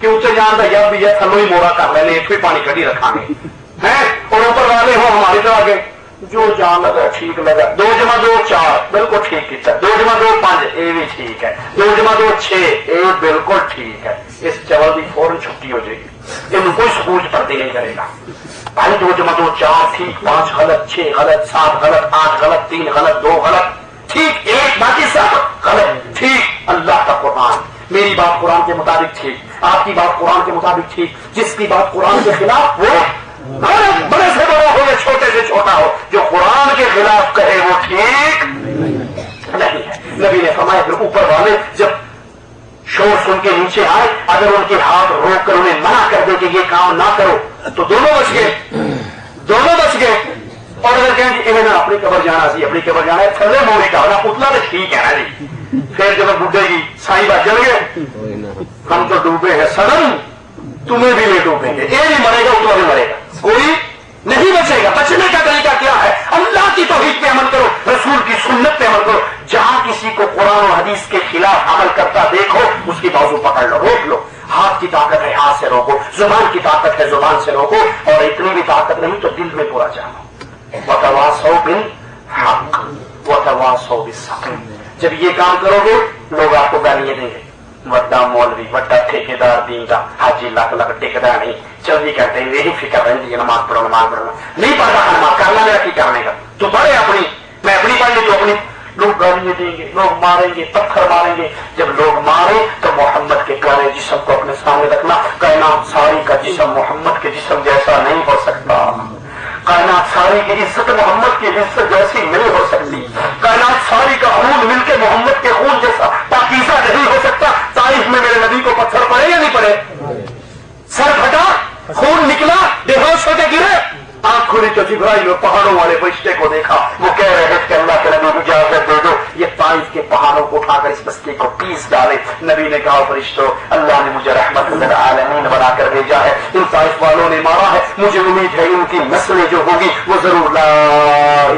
Speaker 1: कि उसे जानता यार भी यह थलो ही मोड़ा कर लेने फिर पानी कड़ी रखा है। और ऊपर वाले हो, हमारी तरह के जो जान लगा, ठीक लगा। दो जमा दो चार, बिल्कुल ठीक किया दो जमा दो पाँच ये भी ठीक है। दो जमा दो छे ये बिल्कुल ठीक है। इस चवल की फ़ौरन छुट्टी हो जाएगी। इन कोई स्कूल भर्ती नहीं करेगा। भाई, दो जमा दो चार, ठीक, पाँच गलत छह गलत, सात गलत, आठ गलत, तीन गलत, दो गलत, ठीक, एक बाकी सब गलत। ठीक, अल्लाह का कुरान। मेरी बात कुरान के मुताबिक ठीक। आपकी बात कुरान के मुताबिक ठीक। जिसकी बात कुरान के खिलाफ वो बड़े से बड़ा हो या छोटे से छोटा हो। जो कुरान के खिलाफ कहे वो ठीक नहीं है। नबी ने फरमाया, फिर ऊपर वाले जब शोर सुन के नीचे आए, अगर उनके हाथ रोक कर उन्हें मना कर दे कि ये काम ना करो तो दोनों बच गए। दोनों बच गए। और अगर कहें कि इन्हें अपनी कबर जाना सी अपनी कबर जाना है थले मोड़ी का ना उतना तो ठीक है ना जी। फिर जब बुढ़े की साई बात जल गए, हम तो डूबे हैं सदन, तुम्हें भी ले डूबेंगे। ये नहीं मरेगा, उतना भी मरेगा। कोई नहीं बचेगा। बचने का तरीका क्या है? अल्लाह की तोहीद पे अमल करो, रसूल की सुन्नत पे अमल करो। जहाँ किसी को कुरान और हदीस के खिलाफ अमल करता देखो, उसकी बाजू पकड़ लो, रोक लो। हाथ की ताकत है, हाथ से रोको। ज़ुबान की ताकत है, ज़ुबान से रोको। और इतनी भी ताकत नहीं तो दिल में पूरा जानो। वतवासो बिन हक, वतवासो बिन जब ये काम करोगे, लोग आपको गालियाँ देंगे। ਵੱਡਾ ਮੌਲਵੀ ਵੱਡਾ ਠੇਕੇਦਾਰ ਦੀਨ ਦਾ ਹਾਜੀ ਲੱਖ ਲੱਖ ਟਿਕਦਾ नहीं चौबीस घंटे यही फिक्र रहती है नमाज पढ़ो नमाज पढ़ो नहीं पढ़ता नमाज करना मेरा की करने का तो पढ़े अपनी मैं अपनी पढ़ ली तो अपनी लोग गालियां देंगे लोग मारेंगे पत्थर मारेंगे जब लोग मारे तो मोहम्मद के प्यारे जिसम को अपने सामने रखना कहना सारी का जिसम मोहम्मद के जिसम जैसा नहीं हो सकता कायनात सारी की इज्जत मोहम्मद की इज्जत जैसी नहीं हो सकती कायनात सारी का खून मिलके मोहम्मद के खून जैसा पाकिजा नहीं हो सकता तारीफ़ में मेरे नबी को पत्थर पड़े या नहीं पड़े? सर फटा, खून निकला, बेहोश होकर गिरे। आँख खुली तो जिब्राइल और पहाड़ों वाले फरिश्ते को देखा। वो कह रहे थे कि अल्लाह के नबी को इजाज़त दे दो। ये ताइफ के पहाड़ों को उठाकर इस बस्ती को पीस डाले। नबी ने कहा फरिश्तों, अल्लाह ने मुझे रहमत आलमीन बनाकर भेजा है। इन ताइफ वालों ने मारा है। मुझे उम्मीद है इनकी नस्लें जो होगी, वो ज़रूर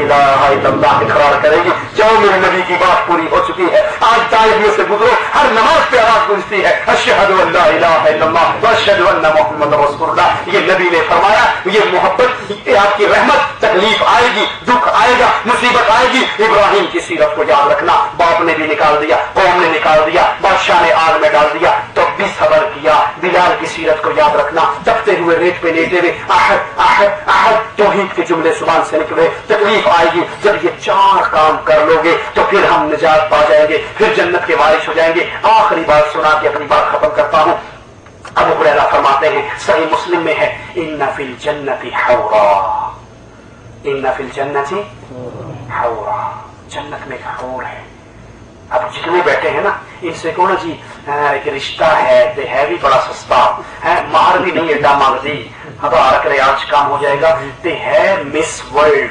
Speaker 1: इकरार करेगी। जाओ मेरे नबी की बात पूरी हो चुकी है। आज ताइफ में से गुजरो, हर नमाज़ पे आवाज़ गुजती है। अशहद मोहम्मद ये नबी ने फरमाया, ये मोहब्बत आपकी रहमत तकलीफ़ आएगी, दुख आएगा, मुसीबत आएगी। इब्राहिम की सीरत को याद रखना। बाप ने भी निकाल दिया, कौम ने निकाल दिया, बादशाह ने आग में डाल दिया। तो भी सबर किया। बिलाल की सीरत को याद रखना। तपते हुए रेत पे लेते हुए आहद आहद आहद तोहीद के जुमले सुबान से निकले। तकलीफ़ आएगी। जब ये चार काम कर लोगे तो फिर हम निजात पा जाएँगे, फिर जन्नत के बारिश हो जाएँगे। आखिरी बात सुना के अपनी बात खत्म करता हूँ। अबू हुरैरा फरमाते हैं, सही मुस्लिम में है इन नफिल जन्नति हौरा। इन नफिल जन्नति हौरा। जन्नत में हौर है। अब जितने बैठे हैं ना, इनसे कौन जी? एक रिश्ता है ते है भी बड़ा सस्ता। है, मार भी नहीं एडा मांगती हवा रख रहे आज काम हो जाएगा। ते है मिस वर्ल्ड।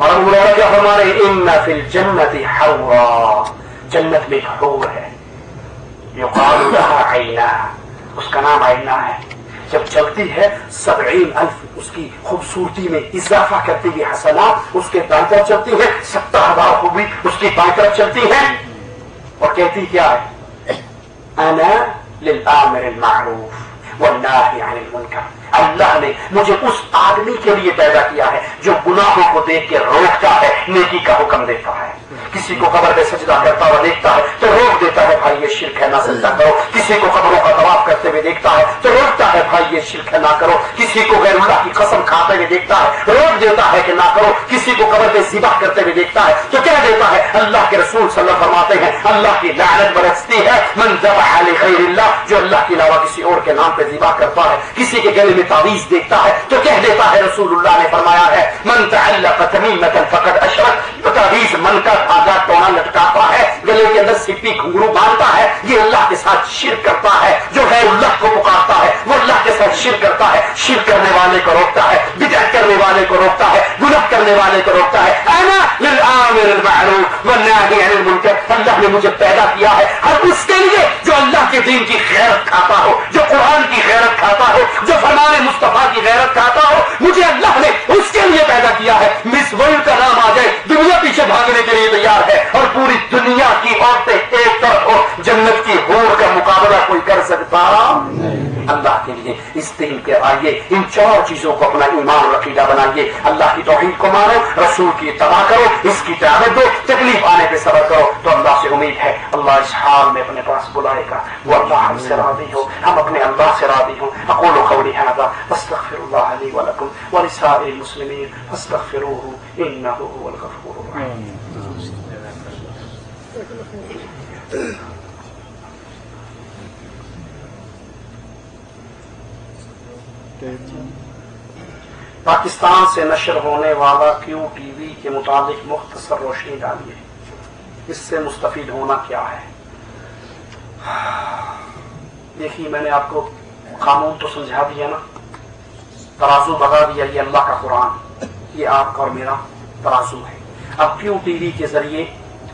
Speaker 1: और हम लोग क्या फरमा रहे इन फिल जन्नत जन्नत में हूर है। युकाल आईना, उसका नाम आईना है। जब चलती है, सबईन अल्फ, उसकी खूबसूरती में इजाफा करती हुई हसनात, उसके दाएँ तरफ़ चलती है, सत्तर हज़ार खूबी, उसकी बाएँ तरफ़ चलती है। और कहती क्या है? अना लिल मारूफ। मुनकर। अल्लाह ने मुझे उस आदमी के लिए पैदा किया है जो गुनाहों को देख के रोकता है नेकी का हुक्म देता है। किसी को कबर में सजदा करता हुआ देखता है तो रोक देता है, भाई, ये शिरक है, ना सजदा करो। किसी को कबरों का तवाफ करते हुए देखता है तो रोकता है, भाई, ये शिरक है, ना करो। किसी को गैरुल्लाह की कसम खाते हुए देखता है, रोक देता है कि ना करो। किसी को कबर में सिबा करते हुए देखता है तो क्या देता है? अल्लाह के रसूल सल्लल्लाहु फरमाते हैं, अल्लाह की लानत बरसती है, मन खैरिल्लाह, जो अल्लाह के अलावा किसी और के नाम पे जिबा करता है, किसी के गले में तावीज देखता है तो कह देता है, रसूलुल्लाह ने फरमाया है, मन तअल्लक़ तमीमतन फकद अशरक तावीज मन का धागा टोना लटकाता है, गले के अंदर सिप्पी घुंघरू बांधता है, ये अल्लाह के साथ शिर करता है, जो है अल्लाह को पुकारता है, वो अल्लाह के साथ शिर करता है, शिर करने वाले को रोकता है बिदत करने वाले को रोकता है, गुनाह करने वाले को रोकता है अल्लाह ने मुझे पैदा किया है, हर उसके लिए जो अल्लाह के दिन की गैरत खाता हो, जो कुरान की गैरत खाता हो, जो फरमान मुस्तफ़ा की गैरत खाता हो, मुझे अल्लाह ने उसके लिए पैदा किया है, मिस वर्ल्ड का नाम आ जाए, दुनिया पीछे भागने के लिए तैयार है? और पूरी दुनिया की औरतें एक तरफ़ हो, जन्नत की होर का मुकाबला कोई कर सकता? अल्लाह के लिए इस दिन के आइए, इन चार चीज़ों को अपना ईमान रखीदा बनाइए। अल्लाह की तोहहीद को मानो, रसूल की तबाह करो, इसकी दावत दो, तकलीफ़ आने पे सबर करो। तो अल्लाह से उम्मीद है, अल्लाह इस हाल में अपने पास बुलाएगा। वो अल्लाह हमसे राज़ी हो, हम अपने अल्लाह से राज़ी हो। अकोलो खबरी हादा, अस्तगफिरुल्लाह ली व लकुम, व लिसाइल मुस्लिमीन फस्तगफिरूहु इन्नहु हुवल गफूरुर रहीम। पाकिस्तान से नशर होने वाला क्यू टीवी के मुताबिक मुख्तसर रोशनी डालिए। इससे मुस्तफ़ होना क्या है? देखिए, मैंने आपको कानून तो समझा दिया ना। तराजू बता दिया ये अल्लाह का कुरान। ये आपका और मेरा तराजू है। अब क्यों टीवी के ज़रिए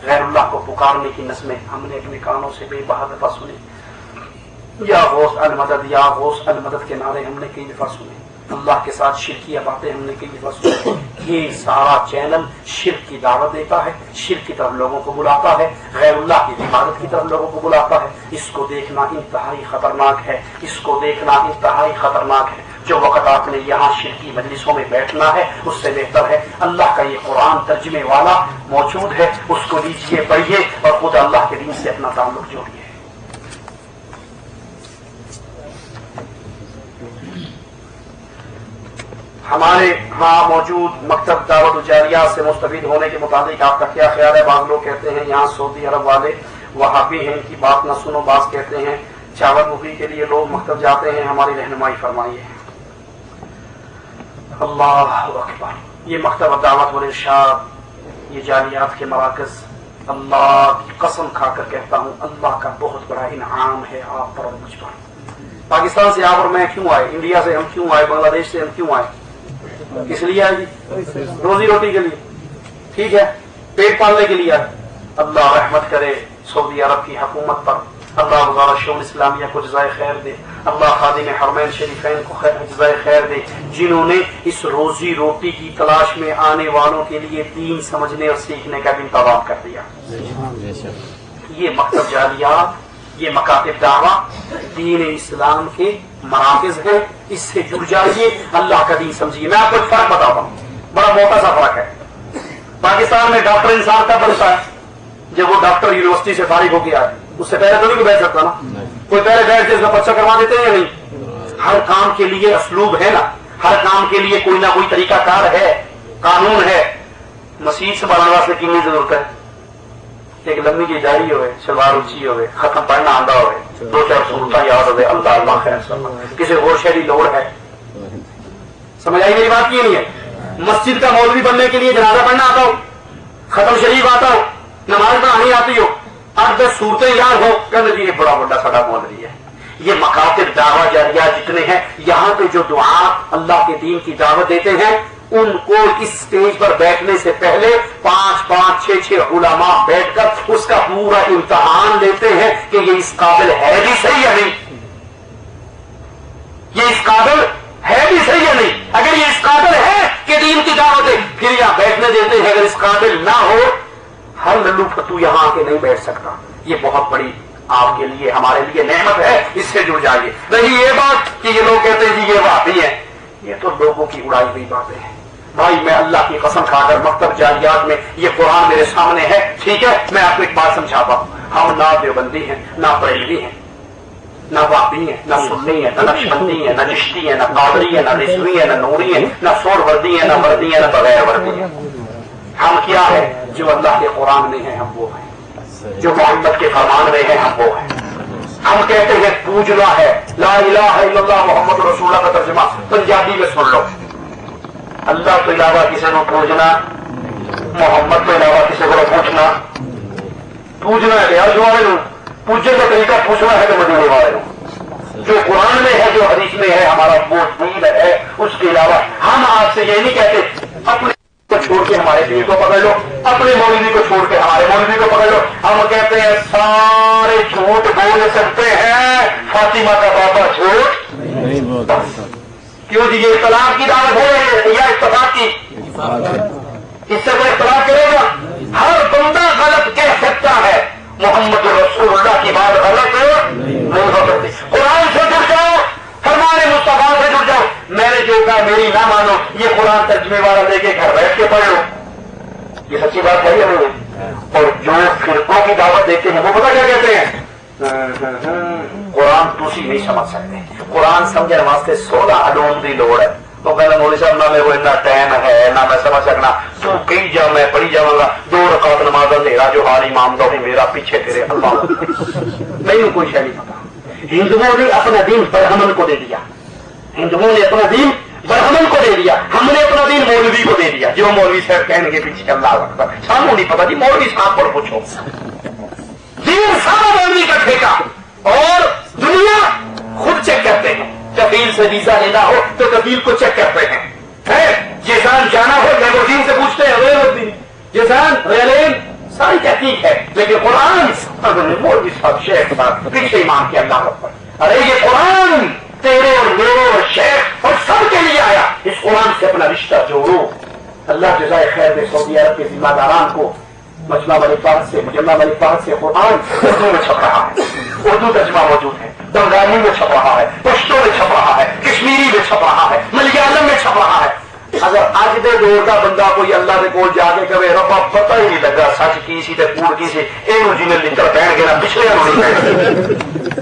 Speaker 1: गैरुल्लाह को पुकारने की नस्में। हमने अपने कानों से बेबहा दफ़ा सुनी। या गौस अल मदद, या गौस अल मदद के नारे हमने कई दफ़ा सुने। अल्लाह के साथ शिरकिया बातें हमने कई दफ़ा सुनी। ये सारा चैनल शिर की दावत देता है, शिर की तरफ़ लोगों को बुलाता है गैरुल्लाह की इबादत की तरफ़ लोगों को बुलाता है। इसको देखना इंतहाई खतरनाक है। इसको देखना इंतहाई खतरनाक है। जो वक्त आपने यहाँ शिर की मजलिसों में बैठना है, उससे बेहतर है। अल्लाह का ये कुरान तर्जमे वाला मौजूद है, उसको लीजिए, पढ़िए और खुद अल्लाह के दिन से अपना ताल्लुक जोड़िए। हमारे यहाँ मौजूद मकतब दावत उजारिया से मुस्तफ़ होने के मुताबिक आपका क्या ख्याल है? बाज लोग कहते हैं, यहाँ सऊदी अरब वाले वहाँ भी हैं इनकी बात न सुनो बास कहते हैं, चावल मुखी के लिए लोग मकतब जाते हैं, हमारी रहनुमाई फरमाइए। अल्लाह अकबर। ये मकतब दावत और ये जालियात के मराकज, अल्लाह की कसम खाकर कहता हूँ, अल्लाह का बहुत बड़ा इनाम है आप पर और मुझ पर। पाकिस्तान से आप और मैं क्यों आए? इंडिया से हम क्यों आए? बांग्लादेश से हम क्यों आए? किस लिए आएगी रोजी रोटी के लिए। ठीक है, पेट पालने के लिए आए। अल्लाह रहमत करे सऊदी अरब की हुकूमत पर। अल्लाह शोल इस्लामिया को जजाय खैर दे। अल्लाह खादिम हरमैन शरीफैन को खैर दे। जिन्होंने इस रोजी रोटी की तलाश में आने वालों के लिए दीन समझने और सीखने का भी इंतज़ाम कर दिया। ये मकतब जालियात ये मकातिब दावा, दीन इस्लाम के मराकज है। इससे जुड़ जाइए, अल्लाह का दीन समझिए। मैं आपको एक फ़र्क बताता हूँ। बड़ा मोटा सा फ़र्क है। पाकिस्तान में डॉक्टर इंसान कब बनता है, जब वो डॉक्टर यूनिवर्सिटी से फारिग होकर आए। उससे पहले तो नहीं बैठ सकता ना। कोई पहले बैठ के पर्चा करवा देते हैं नहीं हर काम के लिए असलूब है ना? हर काम के लिए कोई ना कोई तरीका कार है, कानून है। मसीह से बढ़ने वास्ते कितनी ज़रूरत है? एक लंबी जी जारी हो सलवार उची हो खत्म पढ़ना आंदा हो दो चार सूरत याद हो अल्लाह अल्लाह खैर किसी और शहरी लोड़ है? समझ आई मेरी बात की नहीं है? मस्जिद का मौलवी बनने के लिए जनाजा पढ़ना आता हो? खत्म शरीफ आता हो? नमाज़ पढ़ानी आती हो? अब दस सूरतें याद हो कहने जी ये बड़ा बड़ा साडा मौलवी है। ये मकातिब दावा जारिया जितने हैं, यहाँ पे जो दुआ अल्लाह के दीन की दावत देते हैं, उनको इस स्टेज पर बैठने से पहले पाँच पाँच, छह छह उलामा बैठकर उसका पूरा इम्तहान लेते हैं कि ये इस काबिल है भी सही या नहीं। ये इस काबिल है भी सही या नहीं? अगर ये इस काबिल है कि दीन की दावत है फिर यहाँ बैठने देते हैं, अगर इस काबिल ना हो हर लल्लू फतू यहाँ आके नहीं बैठ सकता ये बहुत बड़ी आपके लिए हमारे लिए नेमत है इससे जुड़ जाइए नहीं ये बात कि ये लोग कहते हैं जी ये बात ही है ये तो लोगों की उड़ाई हुई बातें हैं भाई मैं अल्लाह की कसम खाकर मकतब जारियात में ये कुरान मेरे सामने है ठीक है मैं आपको एक बात समझाता हूँ हम ना देवबंदी हैं ना बरेलवी हैं ना वापी है ना सुन्नी है ना नक्शबंदी है ना चिश्ती है ना कादरी है ना रिजवी है ना नूरी है ना सोर वर्दी है ना वर्दी है ना बगैर वर्दी है हम क्या है? जो अल्लाह के कुरान में है, हम वो है। जो मोहम्मद के फरमान में है, हम वो है। हम कहते हैं, पूजना है। ला इलाहा इल्लल्लाह मोहम्मद रसूला का तर्जमा। पंजाबी में सुन लो। अल्लाह के अलावा किसी को पूजना, मोहम्मद के अलावा किसी को पूछना। पूजना है, यार जो वाले पूजे का तरीका पूछना है तो मदीने वाले जो कुरान में है, जो हदीस में है, हमारा वो दीन है। उसके अलावा हम आपसे ये नहीं कहते, अपने को छोड़ के हमारे दीन को पकड़ लो। अपने मौलवी को छोड़ के हमारे मौलवी को पकड़ लो। हम कहते हैं, सारे झूठ बोल सकते हैं। फातिमा का बाबा झूठ? क्यों जी, ये तलाक की दावत है? या इतफाक की? इससे कोई इतलाक करेगा? हर बंदा गलत कह सकता है। मोहम्मद रसूलुल्लाह की बात गलत नहीं हो सकती कुरान से जुड़ जाओ फरमाने मुस्तफ़ा मैंने जो कहा, मेरी ना मानो, ये कुरान तर्जमे वाला लेके घर बैठ के पढ़ लो। ये सच्ची बात है नहीं? और जो फिरकों की दावत देते हैं, वो पता क्या कहते हैं? कुरान तुसी नहीं समझ सकते। कुरान समझने वास्ते सोलह अडोम की लोड़ है। तो कहना मोदी साहब, ना मेरे को इतना टाइम है, ना मैं समझ सकना। तू कही जा, मैं पढ़ी जाऊँगा। दो रकात नमाज़ अंधेरा, जो हार इमाम दो मेरा पीछे तेरे अल्लाह। नहीं, कोई शह नहीं पता। हिंदुओं ने अपना दिन बरहमन को दे दिया। हिंदुओं ने अपना दिन बरहमन को दे दिया। हमने अपना दिन मौलवी को दे दिया। जो मौलवी साहब कहने पीछे अल्लाह अकबर सामू नहीं पता जी मौलवी साहब पर पूछो। दिन सारा मौलवी का ठेका। और दुनिया खुद चेक करते हैं। कबील से वीज़ा लेना हो तो कबील को चेक करते हैं। है? जिसान जाना हो लेबोदीन से पूछते हैं रेलुद्दीन जिसान रेलेन सारी तहकीक है। लेकिन कुरान मोदी साहब शेख साहब, पीछे ईमान के अल्लाह पर। अरे ये कुरान तेरे और मेरे और शेख और सबके लिए आया। इस कुरान से अपना रिश्ता जोड़ो। अल्लाह जजाय खैर दे सऊदी अरब के जिम्मेदारान को मजमा वाली बात से, मुजम्मा वाली बात से कुरान उर्दू में छप रहा है। उर्दू तर्जमा मौजूद है, बंगाली में छप रहा है, पश्तो में छप रहा है, कश्मीरी में छप रहा है, मलयालम में छप रहा है। अगर अज के दौर का बंदा कोई अल्लाह के कोल जाके कहे रबा पता ही नहीं लगा सच की सी कूड़ की सी इन जिन्हें लिखकर पहन ना, पिछले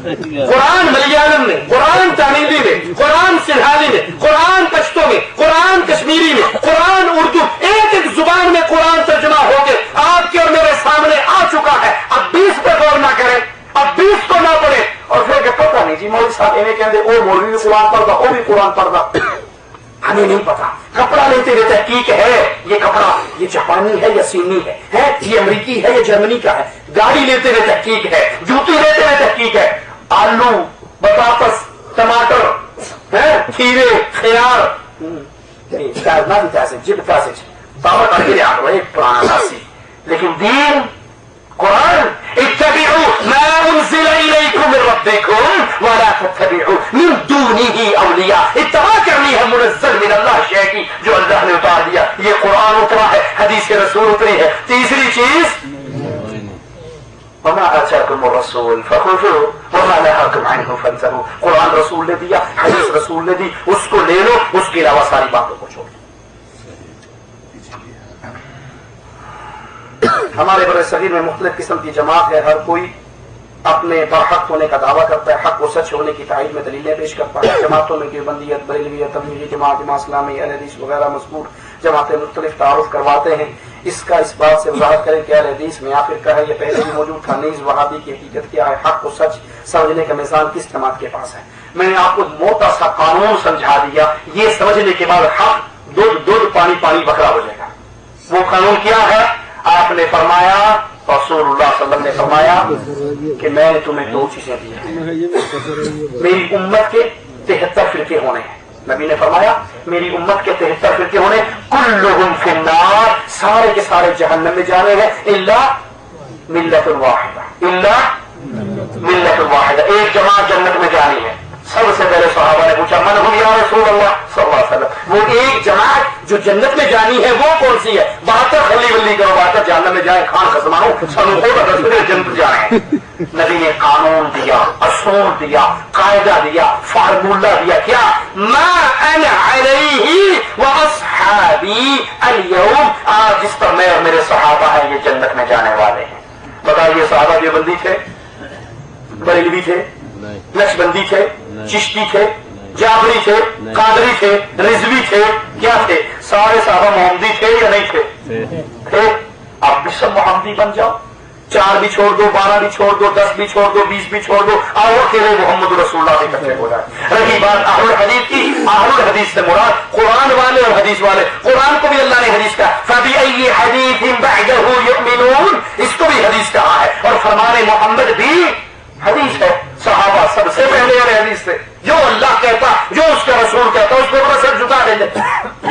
Speaker 1: कुरान मलयालम में कुरान तमीदी में कुरान सिंहाली में कुरान पश्तो में, कुरान कश्मीरी में, कुरान उर्दू एक एक ज़ुबान में कुरान तर्जमा होकर आपके और मेरे सामने आ चुका है। अब बीस पे गौर ना करें, अब बीस को ना पढ़े। और फिर पता नहीं जी, मौलवी साहब इन्हें कहते मौलवी भी कुरान पढ़ता वो भी कुरान पढ़ता। हमें नहीं पता। कपड़ा लेते हुए तहकीक है ये कपड़ा ये जापानी है या सीनी है, है ये अमरीकी है या जर्मनी का है। गाड़ी लेते हुए तहकीक है जूती लेते हुए तहकीक है। आलू बतापस टमाटर है खीरे खयार कैसे जिद कैसे बाबा रहे पुराना लेकिन दीन कुरान इत्तबिउ मा उनजिल इलैकुम मिन रब्बिकुम वला तत्तबिउ मिन दूनिही औलिया इत्तबा करनी है मुनज्जल मिन अल्लाह शय की जो अल्लाह ने उतार दिया ये कुरान उतरा है हदीस के रसूल उतरी है तीसरी चीज़ वमा आचाकुम रसूल फखुजू वमा नहाकुम अन्हु फंतहू कुरान रसूल ने दिया हदीस रसूल ने दी उसको ले लो उसके अलावा सारी बातों को छोड़ हमारे बड़े शरीर में मुख्तलिफ़ किस्म की जमात है, हर कोई अपने बरहक होने का दावा करता है, हक और सच होने की तारीफ़ में दलीलें पेश करता है। जमातों में बंदियत बरेलवियत, तबलीगी जमात जमा इस्लामी हदीस वगैरह मजकूर जमातें मुख्तलिफ़ तारुफ करवाते हैं। इसका इस बात से वजाहत करें कि अहल हदीस में आखिर का है ये पहले भी मौजूद था, नीज वहाबी की हकीकत क्या है, हक और सच समझने का मिजान किस जमात के पास है? मैंने आपको मोटा सा कानून समझा दिया, ये समझने के बाद हक, दूध दूध, पानी पानी, बकरा हो जाएगा। वो कानून क्या है? आपने फरमाया, रसूलुल्लाह ने फरमाया कि मैंने तुम्हें दो चीज़ें दी मेरी उम्मत के तिहत्तर फिरके होने हैं। नबी ने फरमाया, मेरी उम्मत के तिहत्तर फिरके होने कुल लोगों के फिन्नार, सारे के सारे जहन्नम में जाने हैं। इल्ला मिल्लत वाहिदा। इल्ला मिल्लत वाहिदा। एक जमात जन्नत में जानी है। सबसे पहले सहाबा ने पूछा मन हम यार रसूल अल्लाह वो एक जमात जो जन्नत में जानी है वो कौन सी है? बहत्तर खली वल्ली करो बहत्तर जानने में जाए खान खसमानो सनु जन्नत जाए नबी ने कानून दिया असूल दिया कायदा दिया फार्मूला दिया क्या? आज जिस पर मैं और मेरे सहाबा है ये जन्नत में जाने वाले हैं। बताइए सहाबा बंदी थे? बरेलवी थे? नशबंदी थे? चिश्ती थे जाबरी थे कादरी थे रिजवी थे क्या थे? सारे साहबा मोहम्मदी थे या नहीं थे? थे। आप भी सब मोहम्मदी बन जाओ। चार भी छोड़ दो बारह भी छोड़ दो दस भी छोड़ दो बीस भी छोड़ दो आओ अकेले मोहम्मद रसूल्ला से इकट्ठे हो जाए। रही बात आहल हदीस की। आहल हदीस से मुराद कुरान वाले और हदीस वाले। कुरान को भी अल्लाह ने हदीस का कभी हदीस इसको भी हदीस कहा है। और फरमाने मोहम्मद भी हदीस है, सहाबा सबसे पहले वाले हदीस थे जो अल्लाह कहता जो उसका रसूल कहता, उसको अपना सर झुका देते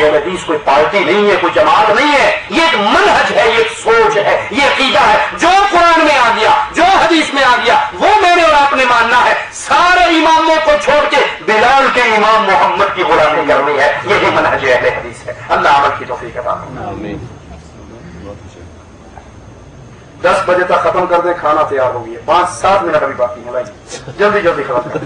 Speaker 1: ये हदीस कोई पार्टी नहीं है, कोई जमात नहीं है। ये एक मनहज है, ये एक सोच है, ये अकीदा है। जो कुरान में आ गया, जो हदीस में आ गया, वो मैंने और आपने मानना है। सारे इमामों को छोड़ के बिलाल के इमाम मोहम्मद की गुलामी करनी है। यही मनहज अहले हदीस है। अल्लाह अमल की तोफी का दस बजे तक खत्म कर दे, खाना तैयार हो गया। पाँच, सात मिनट अभी बाकी है भाई जल्दी जल्दी खत्म कर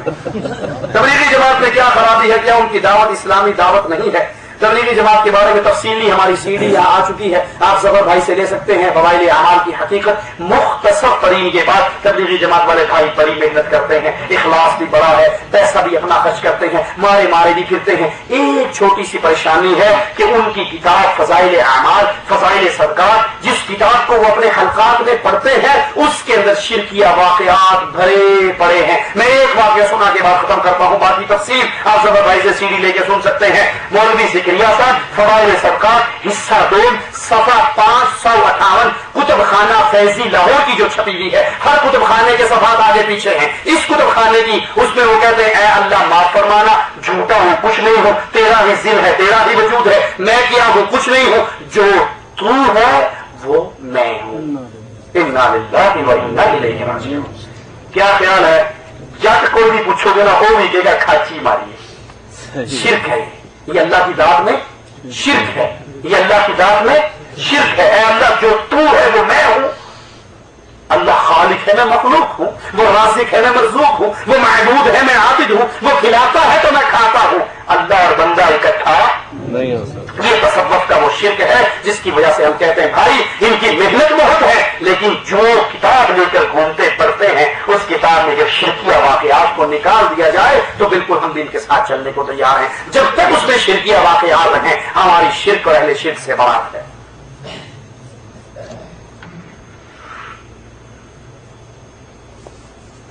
Speaker 1: तबलीगी जमात में क्या खराबी है? क्या उनकी दावत, इस्लामी दावत नहीं है? तबलीगी जमात के बारे में तफसीली हमारी सीढ़ी यहाँ आ चुकी है। आप जबर भाई से ले सकते हैं बवाइल अमाल की हकीकत। मुख्तसर तरीन के बाद तबलीगी जमात वाले भाई बड़ी मेहनत करते हैं, इखलास भी बड़ा है, पैसा भी अपना खर्च करते हैं, मारे मारे भी फिरते हैं। एक छोटी सी परेशानी है कि उनकी किताब फजाइल अमाल फजाइल सरकार जिस किताब को वो अपने हल्कात में पढ़ते हैं, उसके अंदर शिरकिया वाकयात भरे पड़े हैं। मैं एक वाक्य सुना के बाद खत्म करता हूँ, बाकी तफसील आप जबर भाई से सीढ़ी लेके सुन सकते हैं। मौलवी से रियासत फवाइल सरकार हिस्सा दो सफ़ा पाँच सौ अठावन कुतुब खाना फैजी लाहौर की जो छपी हुई है हर कुतुब खाने के सफात आगे पीछे हैं। इस कुतुब खाने की उसमें वो कहते हैं अल्लाह माफ़ फरमाना झूठा हूँ कुछ नहीं हूँ तेरा ही जिल है तेरा ही वजूद है मैं क्या हूँ कुछ नहीं हूँ जो तू है वो मैं हूँ। इन्ना क्या ख्याल है? जट कोई भी पूछोगे ना वो भी कहेगा खाची मारिए। शिरक है। ये अल्लाह की दात में शिरक है। ये अल्लाह की दात में शिरक है। अल्लाह, जो तू है, वो मैं हूँ। अल्लाह खालिक है, मैं मखलूक हूँ। वो रासिक है, मैं मरजूक हूँ। वो महबूद है, मैं आबिद हूँ। वो खिलाता है तो मैं खाता हूँ। अल्लाह और बंदा इकट्ठा नहीं हो सकता। ये तसव्वफ का वो शिरक है, जिसकी वजह से हम कहते हैं, भाई, इनकी मेहनत बहुत है, लेकिन जो किताब लेकर घूमते पढ़ते हैं, उस किताब में जब शिरकिया वाकयात को निकाल दिया जाए तो बिल्कुल हम इनके साथ चलने को तैयार हैं। जब तक उसमें शिरकिया वाकयात हैं, हमारी शिरक और अहले शिरक से बात है।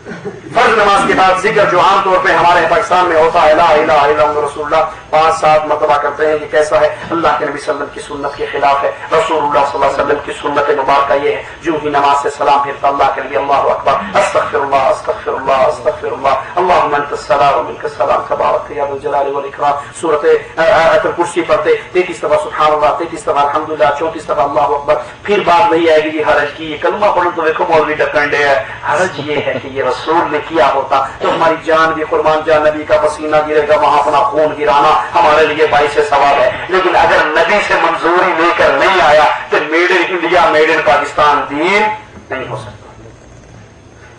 Speaker 1: फ़र्ज़ नमाज़ के बाद ज़िक्र जो आमतौर पर हमारे पाकिस्तान में होता है रसूल्ला पाँच सात मतबा करते हैं, ये कैसा है? अल्लाह के नबी वसल्लम की सुन्नत के खिलाफ है रसूल की सुन्नत मुबारक ये है। जो ही नमाज़ से सलाम फिर अल्लाह के नबी अल्लाह अकबर। अस्तगफिरुल्लाह अस्तगफिरुल्लाह अस्तगफिरुल्लाह। अल्लाहुम्मा अंतस्सलाम व मिनकस सलाम। तबारक या जुल जलाल वल इकराम। सूरत आयतुल कुर्सी पढ़ते 33 दफ़ा सुभान अल्लाह 33 दफ़ा अल्हम्दुलिल्लाह 34 दफ़ा अल्लाहु अकबर। फिर बात नहीं आएगी कि हरज ये कलमा पढ़ो तो देखो, मौलवी डकंडे है। हरज ये है कि ये रसूल ने किया होता। तो हमारी जान भी कुर्बान जान, नबी का पसीना गिरेगा, वहाँ अपना खून गिराना हमारे लिए बाईस सवाल है। लेकिन अगर नबी से मंजूरी लेकर नहीं आया तो made in India, made in Pakistan दीन नहीं हो सकता।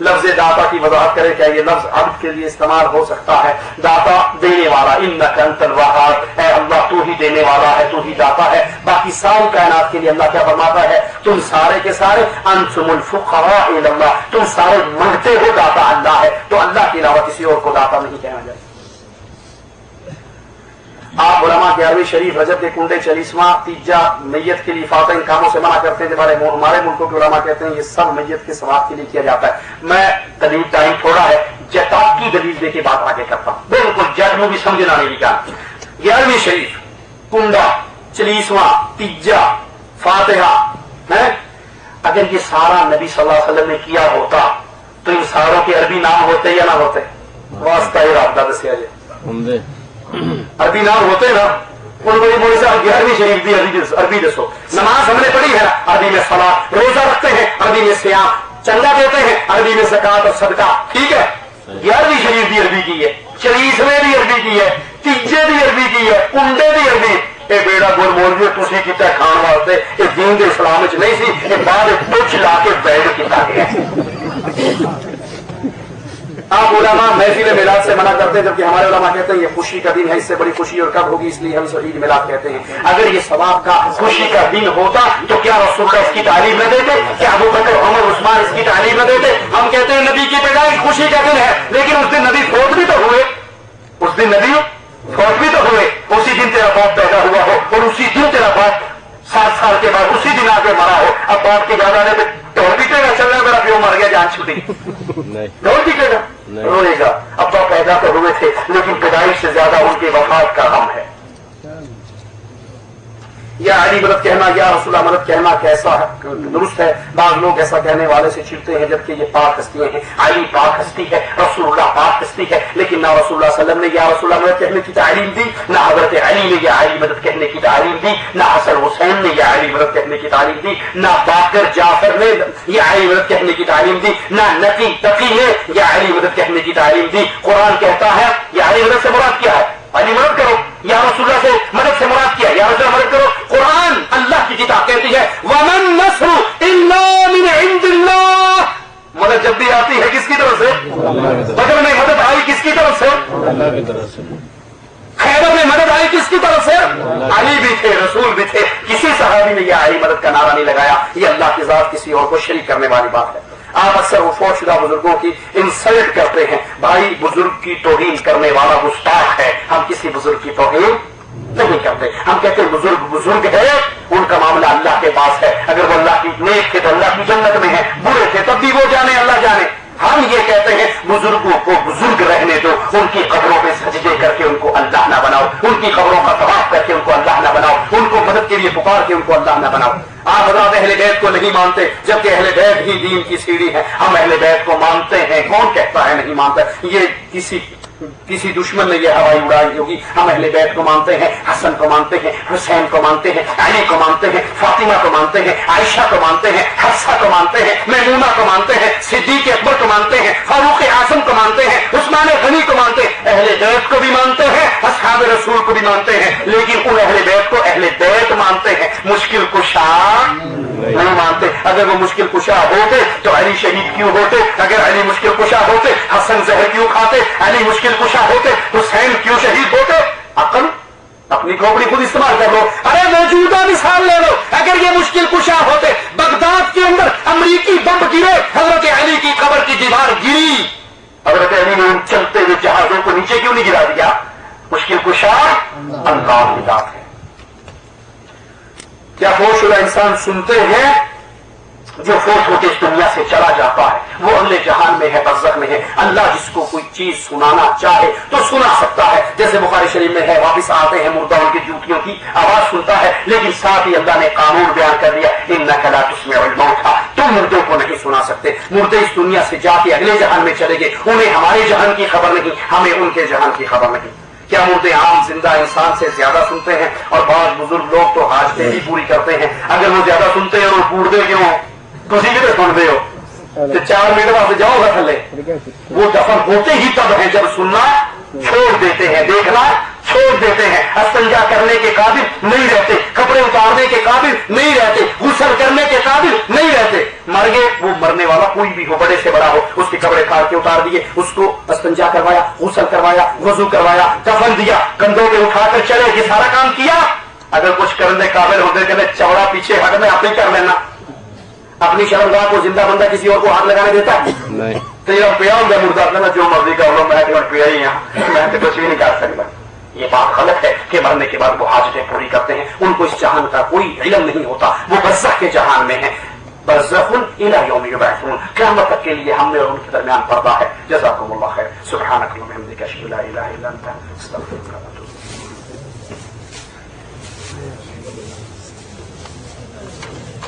Speaker 1: लफ्ज दाता की वजाहत करे क्या ये लफ्ज अब के लिए इस्तेमाल हो सकता है? दाता देने वाला इन नकल वहाद अल्लाह, तू ही देने वाला है, तू ही दाता है। बाकी सारी कायनात के लिए अल्लाह क्या फरमाता है? तुम सारे के सारे अनसुमुल तुम सारे मंगते हो दाता अल्लाह है। तो अल्लाह के अलावा किसी और को दाता नहीं कहना जाए आप बुलामा ग्यारहवीं शरीफ रजब के कुंडे चालीसवा तीजा मैयत के लिए फाता इन कामों से मना करते हैं हमारे हमारे मुल्कों के उलमा कहते हैं, ये सब मैयत के सवाब के लिए किया जाता है। मैं दलील टाइम थोड़ा है, जताब की दलील देके बात आगे करता हूँ। बिल्कुल जज में भी समझना नहीं का ग्यारहवीं शरीफ, कुंडा चालीसवा तीजा, फातिहा, है? अगर ये सारा नबी सल्लल्लाहु अलैहि वसल्लम ने किया होता तो इन सारों के अरबी नाम होते या ना होते? वास्ता राबता दसिया जाए। अरबी नाम होते ना उनको ये बोले साहब ग्यारहवीं शरीफ दी अरबी अरबी दसो नमाज हमने पढ़ी है अरबी में सला रोजा रखते हैं अरबी में सियाम चंदा देते हैं अरबी में जक़ात और सदका ठीक है ग्यारहवीं शरीफ दी अरबी की है चलीसवें भी अरबी की है तीजे भी अरबी की है कुंडे भी अरबी ਇਹ ਬੇੜਾ ਗੁਰ ਮੋਲਵੀ ਤੁਸੀਂ ਕੀਤਾ ਖਾਣ ਵਾਸਤੇ ਇਹ ਦੀਨ ਦੇ ਇਸਲਾਮ ਵਿੱਚ ਨਹੀਂ ਸੀ ਇਹ ਬਾਅਦ ਪੁੱਛ ਲਾ ਕੇ ਬੈਡ ਕੀਤਾ ਗਿਆ आप उलमा महफिल मिलाद से मना करते हैं, जबकि हमारे उलमा कहते हैं, ये खुशी का दिन है, इससे बड़ी खुशी और कब होगी? इसलिए हम इसे ईद मिलाद कहते हैं। अगर ये सवाब का खुशी का दिन होता तो क्या रसूल इसकी तालीम न देते? क्या अबू बकर, उमर, उस्मान इसकी तालीम न देते? हम कहते हैं, नबी की पैदाइश खुशी का दिन है। लेकिन उस दिन नबी फोत भी तो हुए। उस दिन नबी फोत भी तो हुए। उसी दिन तेरा बाप पैदा हुआ हो और उसी दिन तेरा बाप सात साल के बाद उसी दिन आके मरा हो। अब बाप के याद आने पर जान छुटी ढोल रोएगा। अब्बा पैदा तो हुए थे लेकिन पैदाइश से ज़्यादा उनके वफात का हम है। या अली मदद कहना, या रसुल्ला मदद कहना कैसा दुरुस्त है। बाद लोग ऐसा कहने वाले से छिड़ते हैं, जबकि ये पाक हस्तियाँ हैं। अली पाक हस्ती है रसूल्ला पाक हस्ती है। लेकिन ना रसूल्ला सल्लम ने या रसूल्ला मदद कहने की तालीम दी, ना हज़रत अली ने या अली मदद कहने की तालीम दी, ना हसन हुसैन ने या अली मदद कहने की तालीम दी, ना बाकर जाफ़र ने या अली मदद कहने की तालीम दी, ना नकी तकी ने या अली मदद कहने की तालीम दी। कुरान कहता है, या अली मदद से मुराद क्या है। अली मदद करो। या रसुल्ला से मदद से मुराद किया, या रसुल्ला मदद करो। कुरान अल्लाह की किताब कहती है, वमन नसरु मदद जब भी आती है किसकी तरफ़ से? बदर में मदद आई किसकी तरफ़ से?
Speaker 2: अल्लाह की तरफ़ से
Speaker 1: खैबर में मदद आई किसकी तरफ़ से? अली भी थे, रसूल भी थे। किसी सहाबी ने यह आई मदद का नारा नहीं लगाया। ये अल्लाह की जात किसी और को शरीक करने वाली बात है। आप अक्सर वफोशुदा बुज़ुर्गों की इंसल्ट करते हैं। भाई, बुज़ुर्ग की तोहीन करने वाला गुस्ताख है। हम किसी बुज़ुर्ग की तोहीन नहीं करते। हम कहते हैं, बुज़ुर्ग बुज़ुर्ग है, उनका मामला अल्लाह के पास है। अगर वो अल्लाह की नेक थे तो अल्लाह की जन्नत में है। बुरे थे, तब भी वो जाने, अल्लाह जाने। हम ये कहते हैं, बुज़ुर्गों को बुज़ुर्ग रहने दो, उनकी खबरों पे सजदे करके उनको अल्लाह ना बनाओ, उनकी खबरों का तबाह करके उनको अल्लाह ना बनाओ, उनको मदद के लिए पुकार के उनको अल्लाह ना बनाओ। आप हजरात अहले बैत को नहीं मानते, जबकि अहले बैत ही दीन की सीढ़ी है। हम अहले बैत को मानते हैं, कौन कहता है नहीं मानता? ये किसी किसी दुश्मन ने यह हवाई उड़ाई होगी हम अहले बैत को मानते हैं हसन को मानते हैं हुसैन को मानते हैं अली को मानते हैं फातिमा को मानते हैं आयशा को मानते हैं हफ्सा को मानते हैं महमूना को मानते हैं सिद्दीक अकबर को मानते हैं फारूक आज़म को मानते हैं उस्मान गनी को मानते हैं अहले बैत को भी मानते हैं असहाब रसूल को भी मानते हैं लेकिन उन अहले बैत को अहले बैत मानते हैं मुश्किल कुशा अगर वो मुश्किल कुशा होते तो अली शहीद क्यों होते? अगर अली मुश्किल कुशा होते, हसन जहर क्यों खाते? अली मुश्किल कुशा होते, हुसैन क्यों शहीद होते? अकल, अपनी खोपड़ी खुद इस्तेमाल कर लो। अरे मौजूदा मिसाल ले लो। अगर ये मुश्किल कुशा होते, बगदाद के अंदर अमरीकी बम गिरे, हज़रत अली की कबर की दीवार गिरी। हज़रत अली ने उन चलते हुए जहाजों को नीचे क्यों नहीं गिरा दिया? मुश्किल कुशा अल्लाह की बात है। क्या होशुदा इंसान सुनते हैं? जो फोत होते इस दुनिया से चला जाता है, वो अगले जहान में है बजक में है। अल्लाह जिसको कोई चीज़ सुनाना चाहे तो सुना सकता है। जैसे बुखारी शरीफ में है, वापस आते हैं मुर्दा उनकी जूतियों की आवाज़ सुनता है, लेकिन साथ ही अल्लाह ने कानून बयान कर दिया इन नकला तुस्में था तुम मुर्दों को नहीं सुना सकते। मुर्दे इस दुनिया से जाके अगले जहान में चले गए। उन्हें हमारे जहान की खबर नहीं, हमें उनके जहान की खबर नहीं। क्या मुर्दे आम ज़िंदा इंसान से ज़्यादा सुनते हैं? और बहुत बुज़ुर्ग लोग तो हाजते ही पूरी करते हैं। अगर वो ज़्यादा सुनते हैं और बूढ़ते क्यों तुम कितने सुनते हो तो चार मिनट वास्ते जाओगा थले वो दफन होते ही तब है जब सुनना छोड़ देते हैं देखना छोड़ देते हैं अस्तंजा करने के काबिल नहीं रहते कपड़े उतारने के काबिल नहीं रहते गुसल करने के काबिल नहीं रहते मर गए वो मरने वाला कोई भी हो बड़े से बड़ा हो उसके कपड़े फाड़ के उतार दिए उसको अस्तंजा करवाया गुसल करवाया वज़ू करवाया कफन दिया कंधों पे उठाकर चले ये सारा काम किया अगर कुछ करने काबिल होते कहते चौड़ा पीछे हट में आप ही कर लेना अपनी शर्मगाह को ज़िंदा बंदा किसी और को हाथ लगाने देता है?
Speaker 2: नहीं।
Speaker 1: तो ये पिया होगा मुर्दा। अपने जो मर्ज़ी का हो मैं तो पिया ही यहाँ मैं तो कुछ भी नहीं कर सकता। ये बात गलत है कि मरने के बाद वो हाजतें पूरी करते हैं। उनको इस जहान का कोई इलम नहीं होता। वो बर्जख के जहान में है। बरजखुन इला यौम युबअसून क़यामत तक के लिए हमने और उनके दरमियान पर्दा है। जज़ाकुमुल्लाह खैर। सुब्हानक अल्लाहुम्मा बिहम्दिका अशहदु ला इलाहा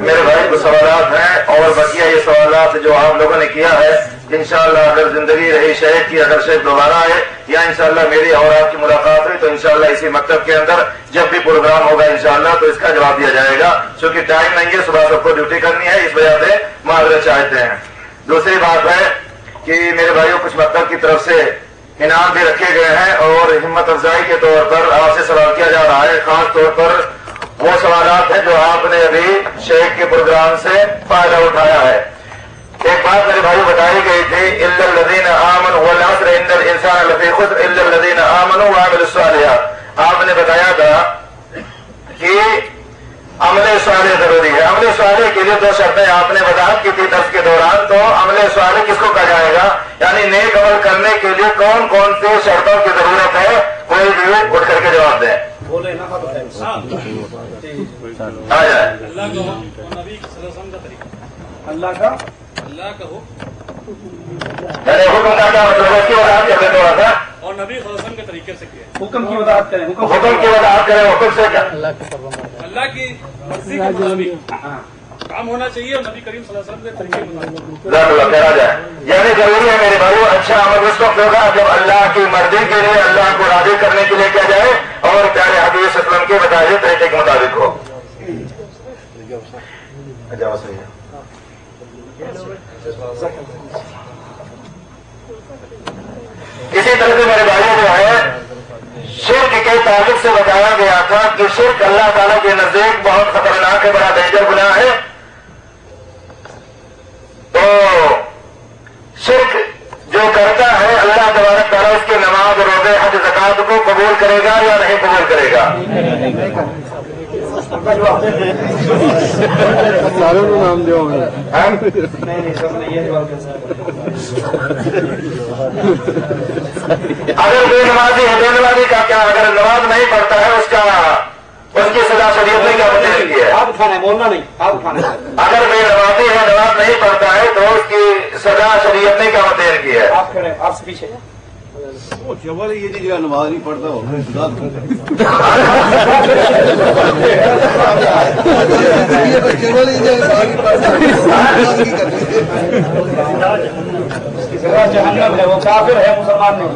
Speaker 3: मेरे भाई को सवाल हैं। और बकिया ये सवाल जो आप लोगों ने किया है इंशाल्लाह अगर ज़िंदगी रही शहीद की अगर शेख दोबारा आए या इंशाल्लाह मेरी और आपकी मुलाकात हुई तो इंशाल्लाह इसी मकतब के अंदर जब भी प्रोग्राम होगा इंशाल्लाह तो इसका जवाब दिया जाएगा। क्योंकि टाइम नहीं है, सुबह सबको ड्यूटी करनी है, इस वजह से माजरत चाहते हैं। दूसरी बात है कि मेरे भाइयों, कुछ मकतब की तरफ़ से इनाम भी रखे गए हैं और हिम्मत अफजाई के तौर पर आपसे सवाल किया जा रहा है। खास तौर पर वो सवाल हैं जो आपने अभी शेख के प्रोग्राम से फ़ायदा उठाया है। एक बात मेरे भाई बताई गई थी इल्लल्लज़ीन आमनु अस्र इन्नल इंसान लफी खुस्र इल्लल्लज़ीन आमनु व अमिलुस सालिहात. आपने बताया था कि अमले साले ज़रूरी है। अमले साले के लिए दो शर्तें आपने वजाहत की थी दर्ज के दौरान तो अमले साले किसको कहा जाएगा? यानी नेक अमल करने के लिए कौन कौन से शर्तों की ज़रूरत है? कोई भी उठ करके जवाब दें। आ जाए।
Speaker 4: अल्लाह का हो
Speaker 5: अल्लाह का
Speaker 3: मैंने हुक्म का क्या मतलब है वजाहत कर थोड़ा सा
Speaker 4: और नबी सल्लल्लाहु के तरीके से किया।
Speaker 5: हुक्म की वजाहत करें हुक्म
Speaker 3: हुक्म की वजाहत करें हुक्म से क्या?
Speaker 4: अल्लाह की मर्ज़ी के मुताबिक काम होना चाहिए और नबी करीम सल्लल्लाहु अलैहि वसल्लम के तरीके के मुताबिक
Speaker 3: जल्द करा जाए। यानी ज़रूरी है मेरे भाइयों अच्छा अमल उस वक्त होगा जब अल्लाह की मर्ज़ी के लिए अल्लाह को राज़ी करने के लिए किया जाए और प्यारे हबीब के बताए तरीके के मुताबिक हो। जाओ सही है। इसी तरह से मेरे भाइयों जो है शिरक के ताल्लुक से बताया गया था कि शिरक अल्लाह ताला के नज़दीक बहुत खतरनाक है, बड़ा डेंजर गुनाह है। तो शिरक जो करता है, अल्लाह तबारक ताला उसके नमाज़, रोज़े, हज, जक़ात को कबूल करेगा या नहीं कबूल करेगा?
Speaker 2: सारों को नाम
Speaker 3: हैं?
Speaker 5: नहीं नहीं सब है कैसे
Speaker 3: अगर बेनमाजी है बेनमाजी का क्या अगर नमाज़ नहीं। पढ़ता है उसका उसकी सजा शरीयत ने क्या की है
Speaker 5: आप उठाना है बोलना नहीं आप उठाना है
Speaker 3: अगर बेनमाजी है नमाज़ नहीं पढ़ता है तो उसकी सजा शरीयत ने क्या की है।
Speaker 5: आप खड़े आपसे पीछे।
Speaker 2: ये नहीं नहीं हो केवल ये नहीं पढ़ता
Speaker 5: इसकी सजा जहन्नम है वो काफिर है मुसलमान नहीं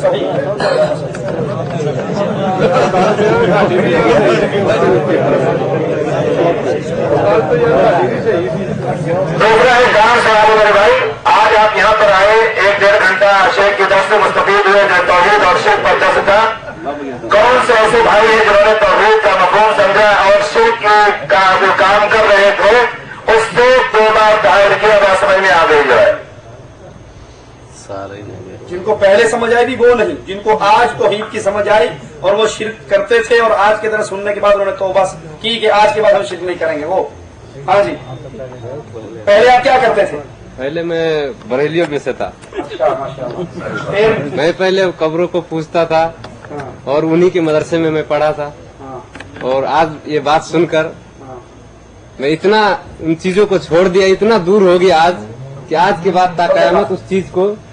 Speaker 5: सही
Speaker 3: दूसरा एक काम सवाल मेरे भाई, आज आप यहाँ पर आए, एक डेढ़ घंटा शेख की दस से मुस्तफीद हुए जो तोहहीद और शेख पर दस था। कौन से ऐसे भाई हैं जिन्होंने तोहहीद का मफहूम समझा और शेख की का जो काम कर रहे थे, उससे दो बार दायर किया समझ में आ गई जो है।
Speaker 2: सारे नहीं
Speaker 5: जिनको पहले समझ आई थी वो नहीं। जिनको आज तो की समझ आई और वो शिरक करते थे और आज की तरह सुनने के बाद उन्होंने तोबा की कि आज के बाद हम शिरक नहीं करेंगे। वो हाँ जी। पहले आप क्या करते थे?
Speaker 2: पहले मैं बरेलियों में से था।
Speaker 5: अच्छा
Speaker 2: मैं पहले कब्रों को पूछता था
Speaker 6: और उन्हीं के मदरसे में मैं पढ़ा था।
Speaker 1: हाँ।
Speaker 6: और आज ये बात सुनकर
Speaker 1: हाँ।
Speaker 6: मैं इतना उन चीज़ों को छोड़ दिया इतना दूर हो गया आज कि आज के बाद ताकयामत उस चीज़ को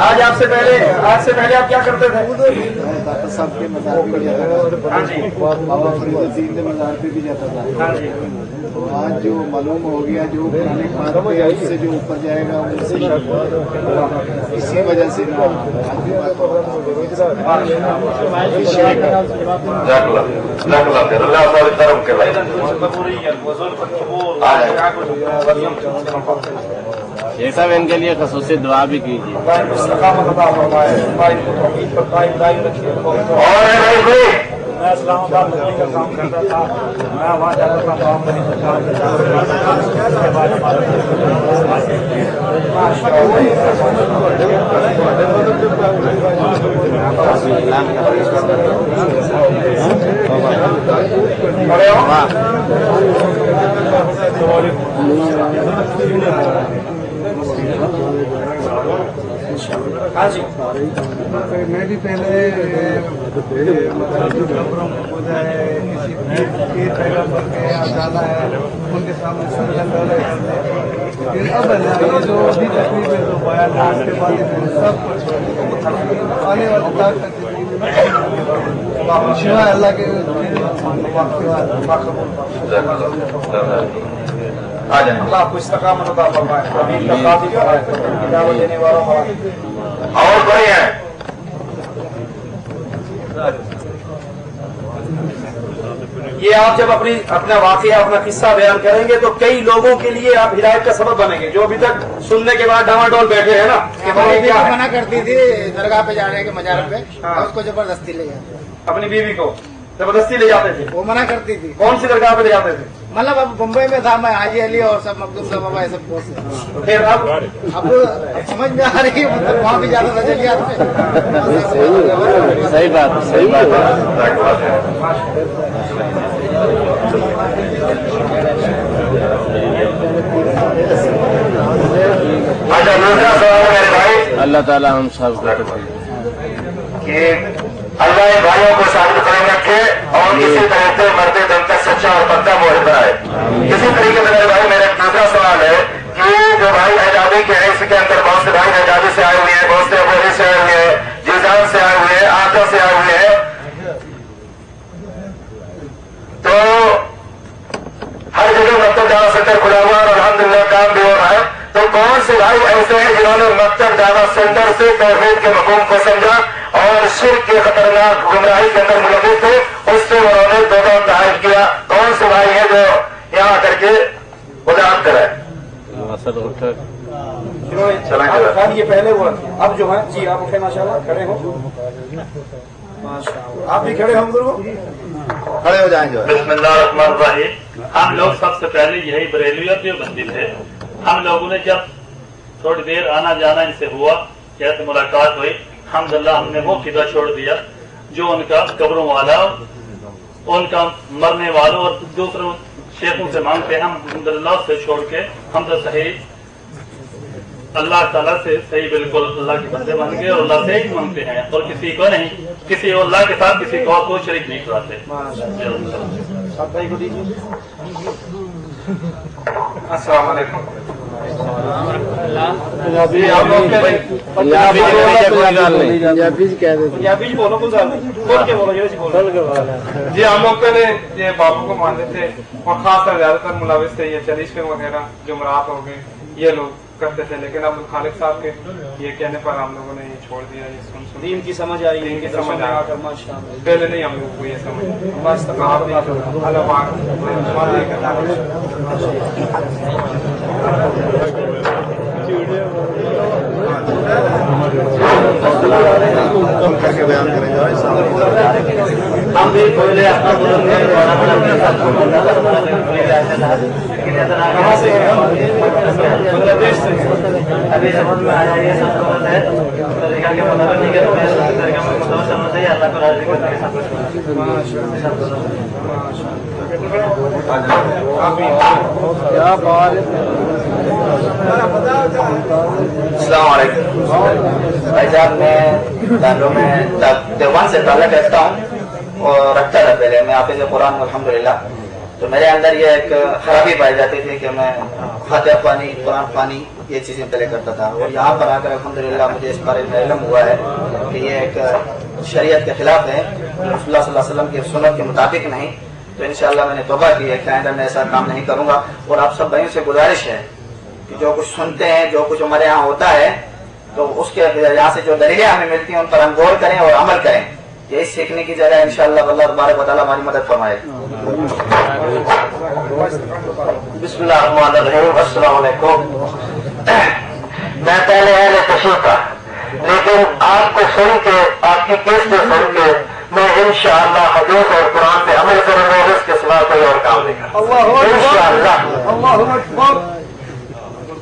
Speaker 6: आज
Speaker 1: आपसे पहले, आज से पहले आप क्या करते थे?
Speaker 2: डॉक्टर साहब के मजार पे जाता था
Speaker 1: हाँ
Speaker 2: बाबा फरीद मजार पे भी जाता था
Speaker 1: हाँ
Speaker 2: तो आज जो। मालूम हो गया जो पुराने खान पे उससे जो ऊपर जाएगा इसी वजह से
Speaker 3: अल्लाह
Speaker 6: ये सब इनके लिए खसूस दुआ भी कीजिए।
Speaker 3: और
Speaker 1: मैं मैं
Speaker 2: मैं भी पहले ज़्यादा है उनके सामने लेकिन अब है जो भी तकलीफ़ है जो बयान है बाद सब कुछ आने वाले तक शिवाय अल्लाह के
Speaker 1: अल्लाह आपको इस्तकामत अता फरमाए। का दावत देने वालों को।
Speaker 3: और कोई है।
Speaker 1: ये आप जब अपनी अपना वाकया अपना किस्सा बयान करेंगे तो कई लोगों के लिए आप हिदायत का सबब बनेंगे जो अभी तक सुनने के बाद डामाडोल बैठे हैं ना कि भाई क्या
Speaker 5: मना करती थी दरगाह पे जाने के मजार पे
Speaker 1: हाँ।
Speaker 5: उसको ज़बरदस्ती ले जाते
Speaker 1: अपनी बीवी को ज़बरदस्ती ले जाते थे।
Speaker 5: वो मना करती थी।
Speaker 1: कौन सी दरगाह पे ले जाते थे?
Speaker 5: मतलब अब मुंबई में था मैं हाजी अली और सब मखदूम साहब बाबा सब
Speaker 1: तो फिर अब
Speaker 5: अब अब समझ में आ रही है मतलब वहाँ भी था जलियात में
Speaker 6: सही बात सही बात। है।
Speaker 3: अच्छा दूसरा सवाल मेरे भाई।
Speaker 6: अल्लाह ताला हम सब कि
Speaker 3: अल्लाह भाइयों को साबित करें रखे और इसी तरह से मरते दम तक सच्चा और पक्का मोहित बनाए। इसी तरीके से मेरे भाई मेरा दूसरा सवाल है कि जो भाई आज़ादी के हैं इसके अंदर बहुत से भाई आज़ादी से आए हुए हैं बहुत से अबोरी से आए हुए हैं जीजान से आए हुए हैं आटा से आए हुए हैं। तो हर जगह जाना सेंटर खुला हुआ और अलहमदिल्ला काम भी है तो कौन से भाई ऐसे हैं जिन्होंने मकतब जाना सेंटर से तोहहीद के मकूम को समझा और शिर के खतरनाक गुमराही के अंदर मुलविस थे उससे उन्होंने दोनों तायब किया। कौन से भाई है जो यहाँ आकर के उदाहरण
Speaker 1: खान ये पहले हुआ। अब जो है जी आप उठे माशाल्लाह खड़े हो। माशाल्लाह। आप भी खड़े हो गुरु?
Speaker 2: खड़े हो जाएँ जो
Speaker 3: बिस्मिल्लाहिर्रहमानिर्रहीम
Speaker 7: हम लोग सबसे पहले यही बरेली और देवबंदी थे हम लोगों ने जब थोड़ी देर आना जाना इनसे हुआ, जैसे मुलाकात हुई हमदल्ला हमने वो फिदा छोड़ दिया, जो उनका कब्रों वाला, उनका मरने वालों और दूसरों शेखों से मांगते हम अलहमदुल्ला से छोड़ के, हम तो सही, अल्लाह ताला से सही बिल्कुल अल्लाह के बंदे बन गए और अल्लाह से ही मांगते हैं, और किसी को नहीं, किसी अल्लाह के साथ किसी को को शरीक नहीं कराते।
Speaker 8: जी हम लोग पहले ये बाबू को मानते थे और खासकर ज़्यादातर मुलाविस थे ये चलीस पे वगैरह जुमरात हो गए ये लोग करते थे लेकिन अब खालिद साहब के ये कहने पर हम लोगों ने ये छोड़ दिया ये सुन सुन।
Speaker 1: दीन की समझ आई
Speaker 8: दीन
Speaker 1: इनके
Speaker 8: की समझ।
Speaker 1: माशाल्लाह।
Speaker 8: पहले नहीं हम लोग को ये समझ के दावे
Speaker 2: करके बयान करेंगे
Speaker 1: हम
Speaker 9: भी बोले अपना कहाँ से बांग्लादेश से अभी समझ में आया ये सब समझ है तरीका के मतलब नहीं है तो मैं तरीका में मतलब समझ है अल्लाह को राज़ी करने के सब
Speaker 10: भाईजान मैं दारों में देवान से ताल्लुक रखता हूँ और रखता था पहले मैं हाफिज कुरान अल्हम्दुलिल्लाह। तो मेरे अंदर ये एक खराबी पाई जाती थी कि मैं फातिहा पानी, कुरान पानी, ये चीज़ें पहले करता था। और यहाँ पर आकर अल्हम्दुलिल्लाह मुझे इस बारे में इल्म हुआ है कि ये एक शरीयत के खिलाफ है। सल्लल्लाहु की सुनत के मुताबिक नहीं। तो इंशाल्लाह मैंने तोबा की है कि आइंदा मैं ऐसा काम नहीं करूँगा। और आप सब भाइयों से गुजारिश है कि जो कुछ सुनते हैं, जो कुछ हमारे यहाँ होता है तो उसके यहाँ से जो दलीलें हमें मिलती हैं, उन पर हम गौर करें और अमल करें। यही सीखने की जगह इंशाल्लाह अल्लाह तबारक वाली हमारी मदद फरमाए।
Speaker 3: मैं पहले अहले कशी का लेकिन आपको सुन के आपकी केस से सुन के मैं इंशाला हदीस और कुरान पे अमल करूँगा इसके सिवा कोई और काम नहीं करूँगा
Speaker 11: इंशाला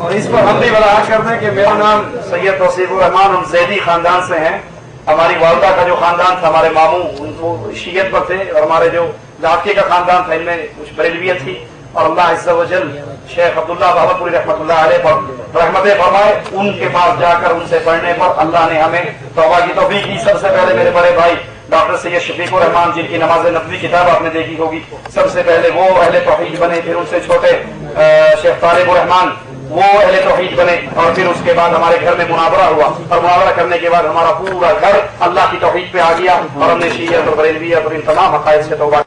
Speaker 1: और इस पर हम भी वजाहत करते हैं कि मेरा नाम सैयद तौसीफुर रहमान हम जैदी खानदान से हैं हमारी वालदा का जो खानदान था हमारे मामू उनको शीयत पर थे और हमारे जो जाफके का खानदान था इनमें कुछ बरेलवियत थी और अल्लाह इज्जल शेख अब्दुल्ला बाबरपुरी रहमतुल्लाह अलैह पर रहमत फरमाए उनके पास जाकर उनसे पढ़ने पर अल्लाह ने हमें तौबा की तौफीक दी सबसे पहले मेरे बड़े भाई डॉक्टर सैयद शफीक रहमान जिनकी नमाज़ नबी किताब आपने देखी होगी, सबसे पहले वो अहले तोहहीद बने, फिर उनसे छोटे शेख तालिब रहमान, वो अहले तोहहीद बने और फिर उसके बाद हमारे घर में मुनावरा हुआ और मुनावरा करने के बाद हमारा पूरा घर अल्लाह की तोहहीद पे आ गया और हमने शीयत और बरेलवियत और इन तमाम हकायद से तौबा